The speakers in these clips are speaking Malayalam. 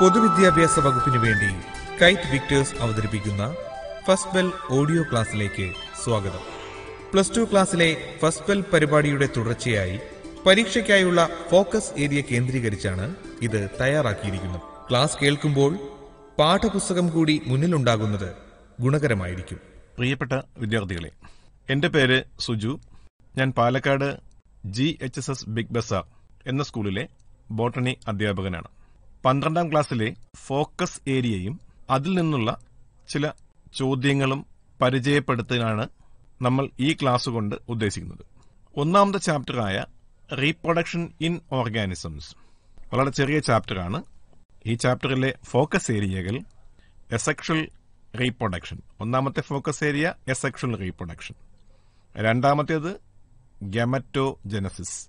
പൊതുവിദ്യാഭ്യാസ വകുപ്പിനു വേണ്ടി കൈറ്റ് വിക്ടേഴ്സ് അവതരിപ്പിക്കുന്ന ഫസ്റ്റ് ബെൽ ഓഡിയോ ക്ലാസ്സിലേക്ക് സ്വാഗതം. പ്ലസ് ടു ക്ലാസ്സിലെ ഫസ്റ്റ് ബെൽ പരിപാടിയുടെ തുടർച്ചയായി പരീക്ഷയ്ക്കായുള്ള ഫോക്കസ് ഏരിയ കേന്ദ്രീകരിച്ചാണ് ഇത് തയ്യാറാക്കിയിരിക്കുന്നത്. ക്ലാസ് കേൾക്കുമ്പോൾ പാഠപുസ്തകം കൂടി മുന്നിലുണ്ടാകുന്നത് ഗുണകരമായിരിക്കും. പ്രിയപ്പെട്ട വിദ്യാർത്ഥികളെ എന്റെ പേര് സുജു. ഞാൻ Palakkad G H S S big bazaar എന്ന സ്കൂളിലെ ബോട്ടണി അധ്യാപകനാണ്. പന്ത്രണ്ടാം ക്ലാസ്സിലെ ഫോക്കസ് ഏരിയയും അതിൽ നിന്നുള്ള ചില ചോദ്യങ്ങളും പരിചയപ്പെടുത്താനാണ് നമ്മൾ ഈ ക്ലാസ് കൊണ്ട് ഉദ്ദേശിക്കുന്നത്. ഒന്നാമത്തെ ചാപ്റ്ററായ റീപ്രൊഡക്ഷൻ ഇൻ ഓർഗാനിസംസ്. വളരെ ചെറിയ ചാപ്റ്ററാണ്. ഈ ചാപ്റ്ററിലെ ഫോക്കസ് ഏരിയകൾ എസെക്ഷൽ റീപ്രൊഡക്ഷൻ. ഒന്നാമത്തെ ഫോക്കസ് ഏരിയ എസെക്ഷൽ റീപ്രൊഡക്ഷൻ. രണ്ടാമത്തേത് ഗമറ്റോജനസിസ്.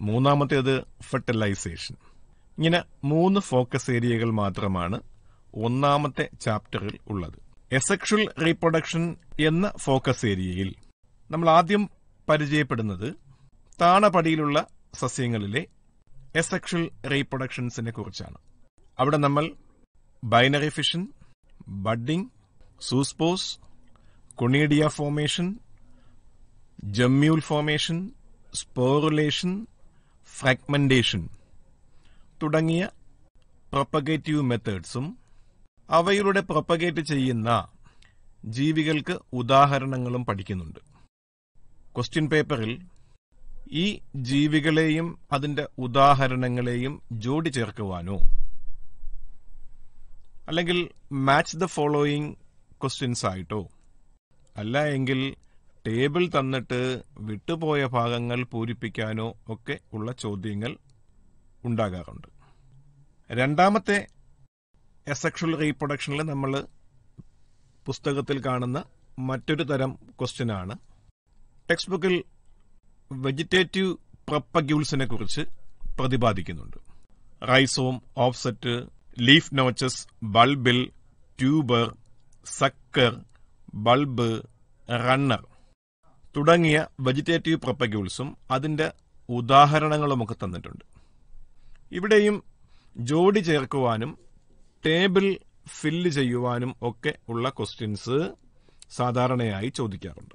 മൂന്നാമത്തേത് ഫെർട്ടിലൈസേഷൻ. ഇങ്ങനെ മൂന്ന് ഫോക്കസ് ഏരിയകൾ മാത്രമാണ് ഒന്നാമത്തെ ചാപ്റ്ററിൽ ഉള്ളത്. എസെക്ഷൽ റീപ്രൊഡക്ഷൻ എന്ന ഫോക്കസ് ഏരിയയിൽ നമ്മൾ ആദ്യം പരിചയപ്പെടുന്നത് താണപടിയിലുള്ള സസ്യങ്ങളിലെ എസെക്ഷൽ റീപ്രൊഡക്ഷൻസിനെ കുറിച്ചാണ്. അവിടെ നമ്മൾ binary fission budding zoospores conidia formation gemmule formation sporulation fragmentation തുടങ്ങിയ പ്രൊപ്പഗേറ്റീവ് മെത്തേഡ്സും അവയിലൂടെ പ്രൊപ്പഗേറ്റ് ചെയ്യുന്ന ജീവികൾക്ക് ഉദാഹരണങ്ങളും പഠിക്കുന്നുണ്ട്. ക്വസ്റ്റ്യൻ പേപ്പറിൽ ഈ ജീവികളെയും അതിന്റെ ഉദാഹരണങ്ങളെയും ജോഡി ചേർക്കുവാനോ? അല്ലെങ്കിൽ മാച്ച് ദ ഫോളോയിങ് ക്വസ്റ്റ്യൻസ് ആയിട്ടോ? അല്ല എങ്കിൽ ടേബിൾ തന്നിട്ട് വിട്ടുപോയ ഭാഗങ്ങൾ പൂരിപ്പിക്കാനോ ഒക്കെ ഉള്ള ചോദ്യങ്ങൾ ഉണ്ടാകാറുണ്ട്. രണ്ടാമത്തെ എസെക്ഷൽ റീപ്രൊഡക്ഷനിൽ നമ്മൾ പുസ്തകത്തിൽ കാണുന്ന മറ്റൊരു തരം ക്വസ്റ്റ്യനാണ് ടെക്സ്റ്റ് ബുക്കിൽ വെജിറ്റേറ്റീവ് പ്രപ്പഗ്യൂൾസിനെ കുറിച്ച് പ്രതിപാദിക്കുന്നുണ്ട്. Rhizome offset leaf notches bulbil tuber sucker bulb runner തുടങ്ങിയ വെജിറ്റേറ്റീവ് പ്രപ്പഗ്യൂൾസും അതിന്റെ ഉദാഹരണങ്ങളുമൊക്കെ തന്നിട്ടുണ്ട്. ഇവിടെയും ജോഡി ചേർക്കുവാനും ടേബിൾ ഫില്ല് ചെയ്യുവാനും ഒക്കെ ഉള്ള ക്വസ്റ്റ്യൻസ് സാധാരണയായി ചോദിക്കാറുണ്ട്.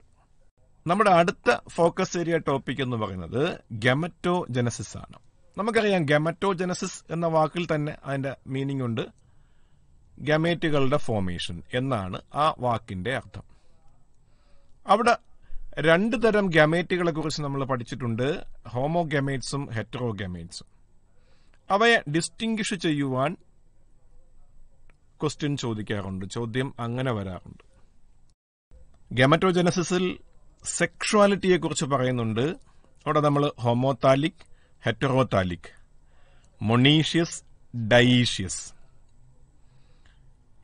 നമ്മുടെ അടുത്ത ഫോക്കസ് ഏരിയ ടോപ്പിക് എന്ന് പറയുന്നത് ഗമറ്റോ ജനസിസ് ആണ്. നമുക്കറിയാം ഗമറ്റോ ജനസിസ് എന്ന വാക്കിൽ തന്നെ അതിന്റെ മീനിങ് ഉണ്ട്. ഗമേറ്റുകളുടെ ഫോമേഷൻ എന്നാണ് ആ വാക്കിന്റെ അർത്ഥം. അവിടെ രണ്ട് തരം ഗമേറ്റുകളെ കുറിച്ച് നമ്മൾ പഠിച്ചിട്ടുണ്ട്. ഹോമോ ഗമേറ്റ്സും ഹെറ്ററോ ഹെറ്ററോഗമേറ്റ്സും അവയെ ഡിസ്റ്റിങ്ഷ് ചെയ്യുവാൻ ക്വസ്റ്റ്യൻ ചോദിക്കാറുണ്ട്. ചോദ്യം അങ്ങനെ വരാറുണ്ട്. ഗമറ്റോജനസിസിൽ സെക്ഷുവാലിറ്റിയെ കുറിച്ച് പറയുന്നുണ്ട്. അവിടെ നമ്മൾ ഹോമോതാലിക് ഹെറ്ററോതാലിക് മൊണീഷ്യസ് ഡയീഷ്യസ്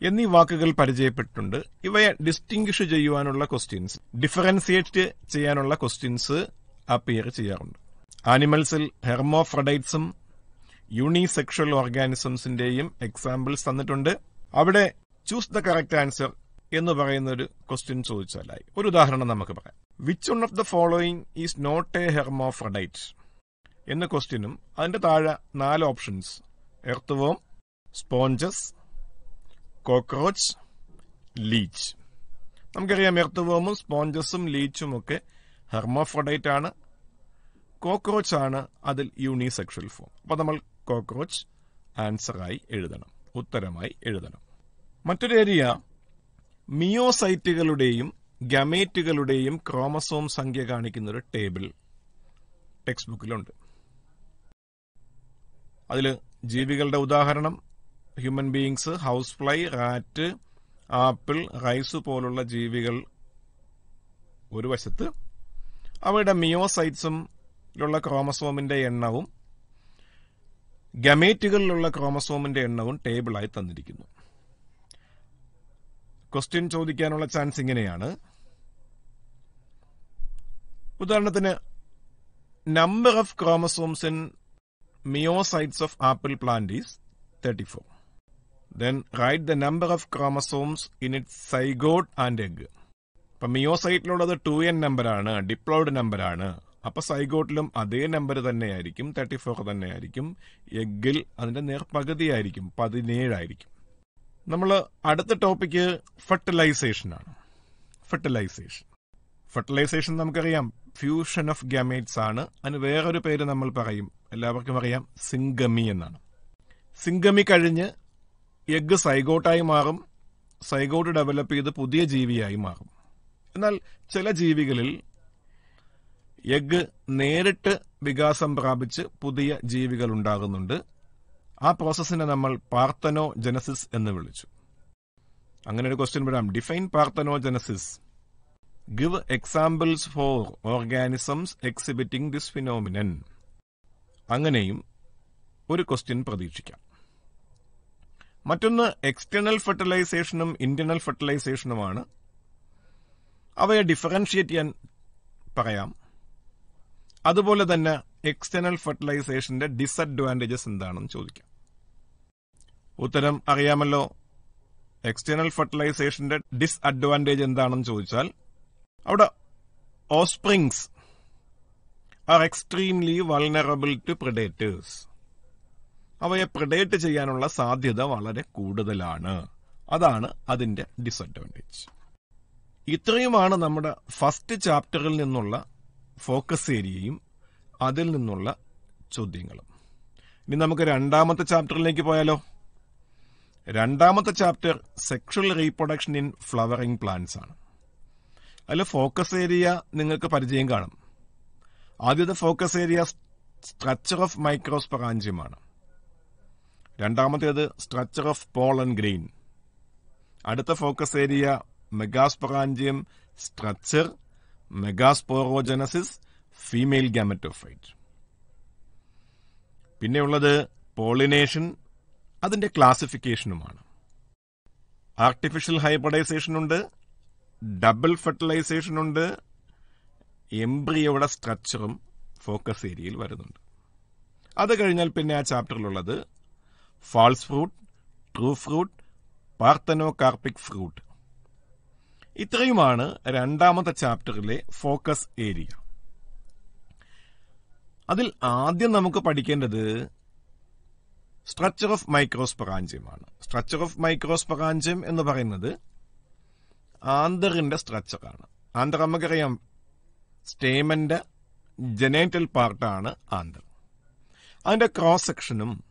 എന്നീ വാക്കുകൾ പരിചയപ്പെട്ടിട്ടുണ്ട്. ഇവയെ ഡിസ്റ്റിങ്ഷ് ചെയ്യുവാനുള്ള ക്വസ്റ്റ്യൻസ് ഡിഫറൻസിയേറ്റ് ചെയ്യാനുള്ള ക്വസ്റ്റ്യൻസ് അപ്പിയർ ചെയ്യാറുണ്ട്. ആനിമൽസിൽ ഹെർമോഫ്രഡൈറ്റ്സും യൂണിസെക്ഷൽ ഓർഗാനിസംസിന്റെയും എക്സാമ്പിൾസ് തന്നിട്ടുണ്ട്. അവിടെ ചൂസ് ദ കറക്റ്റ് ആൻസർ എന്ന് പറയുന്ന ഒരു ക്വസ്റ്റ്യൻ ചോദിച്ചാലായി. ഒരു ഉദാഹരണം നമുക്ക് പറയാം. Which one of the following is not a hermaphrodite എന്ന ക്വസ്റ്റ്യനും അതിന്റെ താഴെ നാല് options earthworm sponges cockroach leech നമുക്കറിയാം എർത്തുവോമും സ്പോഞ്ചസും ലീച്ചും ഒക്കെ ഹെർമോഫ്രഡൈറ്റ് ആണ്. കോക്രോച്ച് ആണ് അതിൽ യൂണിസെക്ഷൽ ഫോം അപ്പൊ നമ്മൾ കോക്രോച്ച് ആൻസറായി എഴുതണം. ഉത്തരമായി എഴുതണം. മറ്റൊരു ഏരിയ മിയോസൈറ്റുകളുടെയും ഗമേറ്റുകളുടെയും ക്രോമസോം സംഖ്യ കാണിക്കുന്ന ഒരു ടേബിൾ ടെക്സ്റ്റ് ബുക്കിലുണ്ട് അതിൽ ജീവികളുടെ ഉദാഹരണം human beings house fly rat apple rice പോലുള്ള ജീവികൾ ഒരു വശത്ത്. അവയുടെ മിയോസൈറ്റ്സും ക്രോമസോമിന്റെ എണ്ണവും ഗമേറ്റുകളിലുള്ള ക്രോമസോമിന്റെ എണ്ണവും ടേബിളായി തന്നിരിക്കുന്നു. ക്വസ്റ്റ്യൻ ചോദിക്കാനുള്ള ചാൻസ് ഇങ്ങനെയാണ്. ഉദാഹരണത്തിന് number of chromosomes in meiocytes of apple plant is thirty four then write the number of chromosomes in it zygote and egg ഇപ്പൊ മിയോസൈറ്റിലുള്ളത് ടു എൻ നമ്പറാണ് ഡിപ്ലോയിഡ് നമ്പറാണ് അപ്പൊ സൈഗോട്ടിലും അതേ നമ്പർ തന്നെയായിരിക്കും തേർട്ടി ഫോർ തന്നെയായിരിക്കും. എഗ്ഗിൽ അതിന്റെ നേർപകുതിയായിരിക്കും പതിനേഴായിരിക്കും. നമ്മൾ അടുത്ത ടോപ്പിക്ക് ഫെർട്ടിലൈസേഷൻ ആണ്. ഫെർട്ടിലൈസേഷൻ ഫെർട്ടിലൈസേഷൻ നമുക്കറിയാം. ഫ്യൂഷൻ ഓഫ് ഗാമേറ്റ്സ് ആണ്. അതിന് വേറൊരു പേര് നമ്മൾ പറയും. എല്ലാവർക്കും അറിയാം സിംഗമി എന്നാണ്. സിംഗമി കഴിഞ്ഞ് എഗ്ഗ് സൈഗോട്ടായി മാറും. സൈഗോട്ട് ഡെവലപ്പ് ചെയ്ത് പുതിയ ജീവിയായി മാറും. എന്നാൽ ചില ജീവികളിൽ എഗ്ഗ് നേരിട്ട് വികാസം പ്രാപിച്ച് പുതിയ ജീവികൾ ഉണ്ടാകുന്നുണ്ട്. ആ പ്രോസസ്സിനെ നമ്മൾ പാർത്തനോ ജനസിസ് എന്ന് വിളിച്ചു. അങ്ങനെ ഒരു ക്വസ്റ്റ്യൻ വിടാം define parthenogenesis give examples for organisms exhibiting this phenomenon അങ്ങനെയും ഒരു ക്വസ്റ്റ്യൻ പ്രതീക്ഷിക്കാം. മറ്റൊന്ന് എക്സ്റ്റേണൽ ഫെർട്ടിലൈസേഷനും ഇന്റേണൽ ഫെർട്ടിലൈസേഷനുമാണ് അവയെ ഡിഫറൻഷിയേറ്റ് ചെയ്യാൻ പറയാം. അതുപോലെ തന്നെ എക്സ്റ്റേണൽ ഫെർട്ടിലൈസേഷന്റെ ഡിസഡ്വാന്റേജസ് എന്താണെന്ന് ചോദിക്കാം. ഉത്തരം അറിയാമല്ലോ. എക്സ്റ്റേണൽ ഫെർട്ടിലൈസേഷന്റെ ഡിസ്അഡ്വാന്റേജ് എന്താണെന്ന് ചോദിച്ചാൽ അവിടെ offsprings are extremely vulnerable to predators അവയെ പ്രിഡേറ്റ് ചെയ്യാനുള്ള സാധ്യത വളരെ കൂടുതലാണ്. അതാണ് അതിന്റെ ഡിസഡ്വാന്റേജ് ഇത്രയുമാണ് നമ്മുടെ ഫസ്റ്റ് ചാപ്റ്ററിൽ നിന്നുള്ള ഫോക്കസ് ഏരിയയും അതിൽ നിന്നുള്ള ചോദ്യങ്ങളും. ഇനി നമുക്ക് രണ്ടാമത്തെ ചാപ്റ്ററിലേക്ക് പോയാലോ? രണ്ടാമത്തെ chapter sexual reproduction in flowering plants ആണ്. അതിൽ ഫോക്കസ് ഏരിയ നിങ്ങൾക്ക് പരിചയം കാണും. ആദ്യത്തെ ഫോക്കസ് ഏരിയ സ്ട്രക്ചർ ഓഫ് മൈക്രോസ്പറാഞ്ചിയമാണ് രണ്ടാമത്തേത് സ്ട്രക്ചർ ഓഫ് പോളൻ ഗ്രെയിൻ അടുത്ത focus area megasporangium structure megasporogenesis female gametophyte പിന്നെയുള്ളത് പോളിനേഷൻ അതിന്റെ ക്ലാസിഫിക്കേഷനുമാണ് ആർട്ടിഫിഷ്യൽ ഹൈബ്രഡൈസേഷൻ ഉണ്ട് ഡബിൾ ഫെർട്ടിലൈസേഷൻ ഉണ്ട് എംബ്രിയോയുടെ സ്ട്രക്ചറും ഫോക്കസ് ഏരിയയിൽ വരുന്നുണ്ട്. അത് കഴിഞ്ഞാൽ പിന്നെ ആ ചാപ്റ്ററിലുള്ളത് false fruit true fruit parthenocarpic fruit ഇത്രയുമാണ് രണ്ടാമത്തെ ചാപ്റ്ററിലെ ഫോക്കസ് ഏരിയ. അതിൽ ആദ്യം നമുക്ക് പഠിക്കേണ്ടത് സ്ട്രക്ചർ ഓഫ് മൈക്രോസ്പറാഞ്ചിയമാണ് സ്ട്രക്ചർ ഓഫ് മൈക്രോസ്പറാഞ്ചിയം എന്ന് പറയുന്നത് ആന്തറിന്റെ സ്ട്രക്ചറാണ് ആന്തർ നമുക്കറിയാം സ്റ്റേമന്റെ ജനേറ്റൽ പാർട്ടാണ് ആന്തർ. അതിന്റെ ക്രോസ് സെക്ഷനും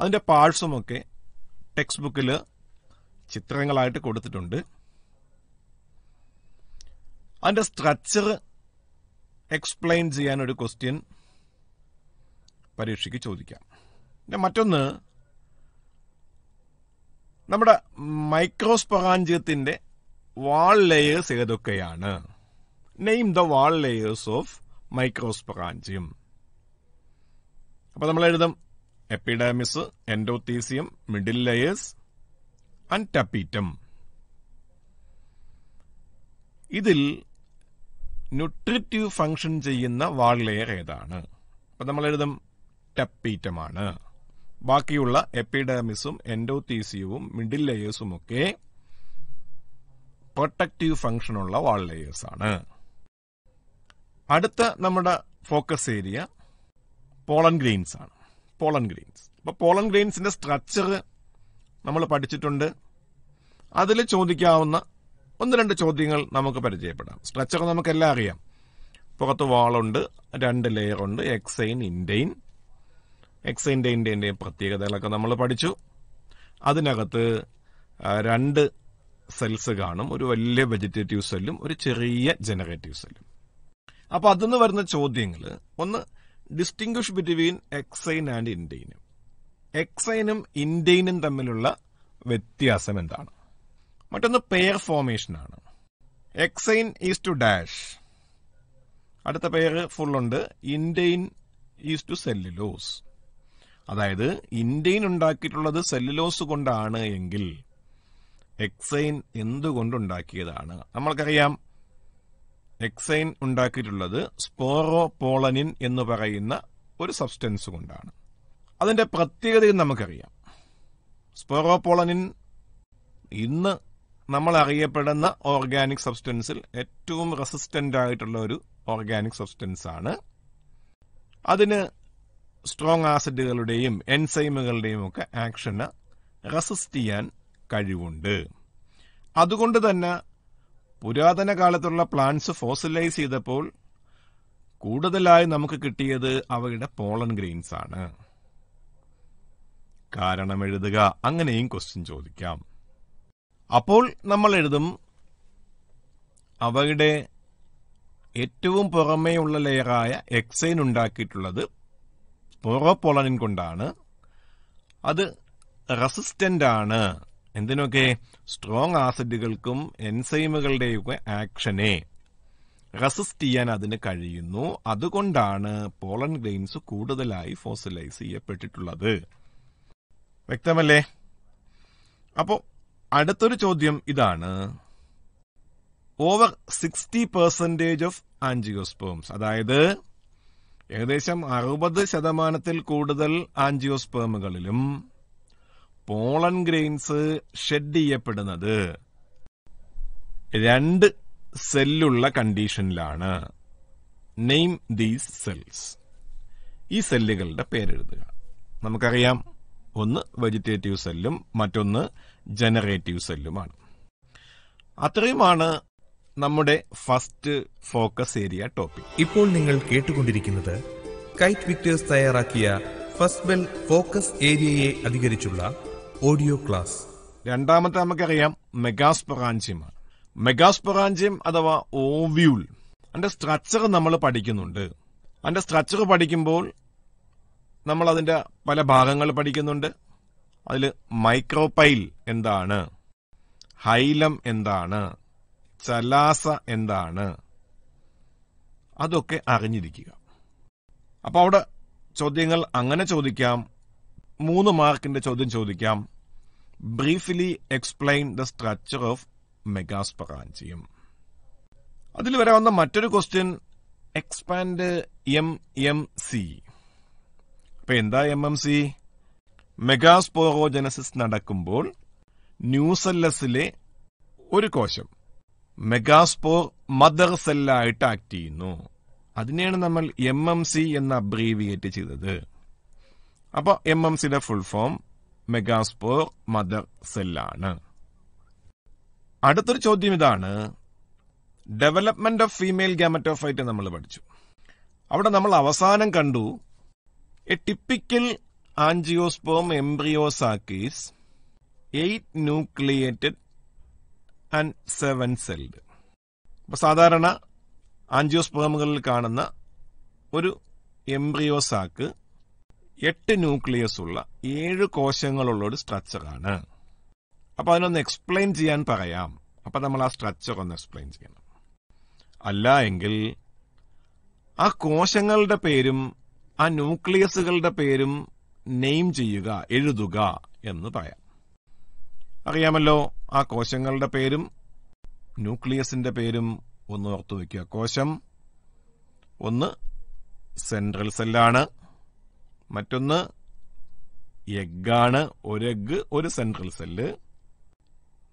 അതിന്റെ പാഴ്സുമൊക്കെ ടെക്സ്റ്റ് ബുക്കിൽ ചിത്രങ്ങളായിട്ട് കൊടുത്തിട്ടുണ്ട്. അതിന്റെ സ്ട്രക്ചർ എക്സ്പ്ലെയിൻ ചെയ്യാൻ ഒരു ക്വസ്റ്റ്യൻ പരീക്ഷയ്ക്ക് ചോദിക്കാം. പിന്നെ മറ്റൊന്ന് നമ്മുടെ മൈക്രോസ്പൊറാഞ്ചിയത്തിന്റെ വാൾ ലെയേഴ്സ് ഏതൊക്കെയാണ്? Name the wall layers of microsporangium അപ്പോൾ നമ്മൾ എഴുതും epidermis endothecium middle layers and tapetum ഇതിൽ ന്യൂട്രിറ്റീവ് ഫംഗ്ഷൻ ചെയ്യുന്ന വാൾ ലെയർ ഏതാണ്? അപ്പൊ നമ്മൾ എഴുതും ടപ്പീറ്റമാണ്. ബാക്കിയുള്ള എപ്പിഡാമിസും എൻഡോത്തീസിയവും മിഡിൽ ലെയേഴ്സും ഒക്കെ പ്രൊട്ടക്റ്റീവ് ഫംഗ്ഷനുള്ള വാൾ ലെയേഴ്സ് ആണ്. അടുത്ത നമ്മുടെ ഫോക്കസ് ഏരിയ പോളൻ ഗ്രെയിൻസ് ആണ്. Pollen grains. അപ്പോൾ പോളൻ ഗ്രെയിൻസിന്റെ സ്ട്രക്ചർ നമ്മൾ പഠിച്ചിട്ടുണ്ട്. അതിൽ ചോദിക്കാവുന്ന ഒന്ന് രണ്ട് ചോദ്യങ്ങൾ നമുക്ക് പരിചയപ്പെടാം. സ്ട്രക്ചർ നമുക്കെല്ലാം അറിയാം. പുറത്ത് വാളുണ്ട് രണ്ട് ലെയർ ഉണ്ട് എക്സൈൻ ഇൻഡെയിൻ എക്സൈന്റെ ഇൻഡെയിന്റെ പ്രത്യേകതകളൊക്കെ നമ്മൾ പഠിച്ചു. അതിനകത്ത് രണ്ട് സെൽസ് കാണും ഒരു വലിയ വെജിറ്റേറ്റീവ് സെല്ലും ഒരു ചെറിയ ജനറേറ്റീവ് സെല്ലും അപ്പോൾ അതിന്ന് വരുന്ന ചോദ്യങ്ങൾ ഒന്ന് ഡിസ്റ്റിങ്വിഷ് ബിറ്റ്വീൻ എക്സൈൻ ആൻഡ് ഇൻഡെയിനും എക്സൈനും ഇൻഡെയിനും തമ്മിലുള്ള വ്യത്യാസം എന്താണ്? മറ്റൊന്ന് പെയർ ഫോർമേഷൻ ആണ്. എക്സൈൻ ഈസ് ടു ഡാഷ് അടുത്ത പെയർ ഫുൾ ഉണ്ട്. ഇൻഡൈൻ ഈസ് ടു സെല്ലുലോസ് അതായത് ഇൻഡെയിൻ ഉണ്ടാക്കിയിട്ടുള്ളത് സെല്ലുലോസ് കൊണ്ടാണ് എങ്കിൽ എക്സൈൻ എന്തുകൊണ്ടുണ്ടാക്കിയതാണ് നമ്മൾക്കറിയാം എക്സൈൻ ഉണ്ടാക്കിയിട്ടുള്ളത് സ്പോറോ പോളനിൻ എന്ന് പറയുന്ന ഒരു സബ്സ്റ്റൻസ് കൊണ്ടാണ്. അതിന്റെ പ്രത്യേകതയും നമുക്കറിയാം. സ്പോറോ പോളനിൻ ഇന്ന് നമ്മൾ അറിയപ്പെടുന്ന ഓർഗാനിക് സബ്സ്റ്റൻസിൽ ഏറ്റവും റെസിസ്റ്റന്റ് ആയിട്ടുള്ള ഒരു ഓർഗാനിക് സബ്സ്റ്റൻസ് ആണ് അതിന് സ്ട്രോങ് ആസിഡുകളുടെയും എൻസൈമുകളുടെയും ഒക്കെ ആക്ഷന് റെസിസ്റ്റ് ചെയ്യാൻ കഴിവുണ്ട്. അതുകൊണ്ട് തന്നെ പുരാതന കാലത്തുള്ള പ്ലാന്റ്സ് ഫോസിലൈസ് ചെയ്തപ്പോൾ കൂടുതലായി നമുക്ക് കിട്ടിയത് അവയുടെ പോളൻ ഗ്രെയിൻസ് ആണ് കാരണം എഴുതുക അങ്ങനെയും ക്വസ്റ്റ്യൻ ചോദിക്കാം. അപ്പോൾ നമ്മൾ എഴുതും അവയുടെ ഏറ്റവും പുറമേയുള്ള ലെയറായ എക്സൈൻ ഉണ്ടാക്കിയിട്ടുള്ളത് പോറോപോളനിൻ കൊണ്ടാണ്. അത് റെസിസ്റ്റന്റ് ആണ്. എന്തിനൊക്കെ? സ്ട്രോങ് ആസിഡുകൾക്കും എൻസൈമുകളുടെയൊക്കെ ആക്ഷനെ റെസിസ്റ്റ് ചെയ്യാൻ അതിന് കഴിയുന്നു. അതുകൊണ്ടാണ് പോളൻ ഗ്രെയിൻസ് കൂടുതലായി ഫോസിലൈസ് ചെയ്യപ്പെട്ടിട്ടുള്ളത്. വ്യക്തമല്ലേ? അപ്പോ അടുത്തൊരു ചോദ്യം ഇതാണ്. Over sixty percentage of angiosperms അതായത് ഏകദേശം അറുപത് ശതമാനത്തിൽ കൂടുതൽ ആൻജിയോസ്പേമുകളിലും പോളൻ ഗ്രെയിൻസ് ഷെഡ് ചെയ്യപ്പെടുന്നത്. രണ്ട് സെല്ലുള്ള കണ്ടീഷനിലാണ് നെയിം ദീസ് സെൽസ് ഈ സെല്ലുകളുടെ പേരെഴുതുക. നമുക്കറിയാം ഒന്ന് വെജിറ്റേറ്റീവ് സെല്ലും മറ്റൊന്ന് ജനറേറ്റീവ് സെല്ലുമാണ് അത്രയുമാണ് നമ്മുടെ ഫസ്റ്റ് ഫോക്കസ് ഏരിയ ടോപ്പിക് ഇപ്പോൾ നിങ്ങൾ കേട്ടുകൊണ്ടിരിക്കുന്നത് കൈറ്റ് വിക്ടേഴ്സ് തയ്യാറാക്കിയ ഫസ്റ്റ് ബെൽ ഫോക്കസ് ഏരിയയെ അധികരിച്ചുള്ള ഓഡിയോ ക്ലാസ് രണ്ടാമത്തെ നമുക്കറിയാം മെഗാസ്പൊറാഞ്ചിയമാണ് മെഗാസ്പൊറാഞ്ചിയം അഥവാ ഓവ്യൂൾ അതിന്റെ സ്ട്രക്ചർ നമ്മൾ പഠിക്കുന്നുണ്ട്. അതിന്റെ സ്ട്രക്ചർ പഠിക്കുമ്പോൾ നമ്മൾ അതിന്റെ പല ഭാഗങ്ങൾ പഠിക്കുന്നുണ്ട്. അതിൽ മൈക്രോപൈൽ എന്താണ്? ഹൈലം എന്താണ്? ചലാസ എന്താണ്? അതൊക്കെ അറിഞ്ഞിരിക്കുക. അപ്പൊ അവിടെ ചോദ്യങ്ങൾ അങ്ങനെ ചോദിക്കാം. മൂന്ന് മാർക്കിന്റെ ചോദ്യം ചോദിക്കാം. Briefly explain the structure of megasporangium അതിൽ വരെ വന്ന മറ്റൊരു question expand M M C അപ്പൊ എന്താ എം എം സി മെഗാസ്പോറോജനസിസ് നടക്കുമ്പോൾ ന്യൂസെല്ലസിലെ ഒരു കോശം മെഗാസ്പോർ മദർ സെല്ലായിട്ട് ആക്ട് ചെയ്യുന്നു. അതിനെയാണ് നമ്മൾ എം എം സി എന്ന് അബ്രീവിയേറ്റ് ചെയ്തത്. അപ്പോൾ എം എം സിയുടെ ഫുൾ ഫോം മെഗാസ്പോർ മദർ സെല്ലാണ്. അടുത്തൊരു ചോദ്യം ഇതാണ്. ഡെവലപ്മെന്റ് ഓഫ് ഫീമെയിൽ ഗാമറ്റോഫൈറ്റ് നമ്മൾ പഠിച്ചു. അവിടെ നമ്മൾ അവസാനം കണ്ടു a typical angiosperm embryo sac is eight nucleated and seven celled. അപ്പൊ സാധാരണ ആൻജിയോസ്പോമുകളിൽ കാണുന്ന ഒരു എംബ്രിയോസാക്ക് എട്ട് ന്യൂക്ലിയസ് ഉള്ള ഏഴ് കോശങ്ങളുള്ള ഒരു സ്ട്രക്ചറാണ്. അപ്പൊ അതിനൊന്ന് എക്സ്പ്ലെയിൻ ചെയ്യാൻ പറയാം. അപ്പൊ നമ്മൾ ആ സ്ട്രക്ചർ ഒന്ന് എക്സ്പ്ലെയിൻ ചെയ്യണം. അല്ല എങ്കിൽ ആ കോശങ്ങളുടെ പേരും ആ ന്യൂക്ലിയസുകളുടെ പേരും നെയിം ചെയ്യുക എഴുതുക എന്ന് പറയാം. അറിയാമല്ലോ ആ കോശങ്ങളുടെ പേരും ന്യൂക്ലിയസിന്റെ പേരും ഒന്ന് ഓർത്തു വയ്ക്കുക കോശം ഒന്ന് സെൻട്രൽ സെല്ലാണ് മറ്റൊന്ന് എഗ്ഗാണ് ഒരു എഗ്ഗ് ഒരു സെൻട്രൽ സെല്ല്.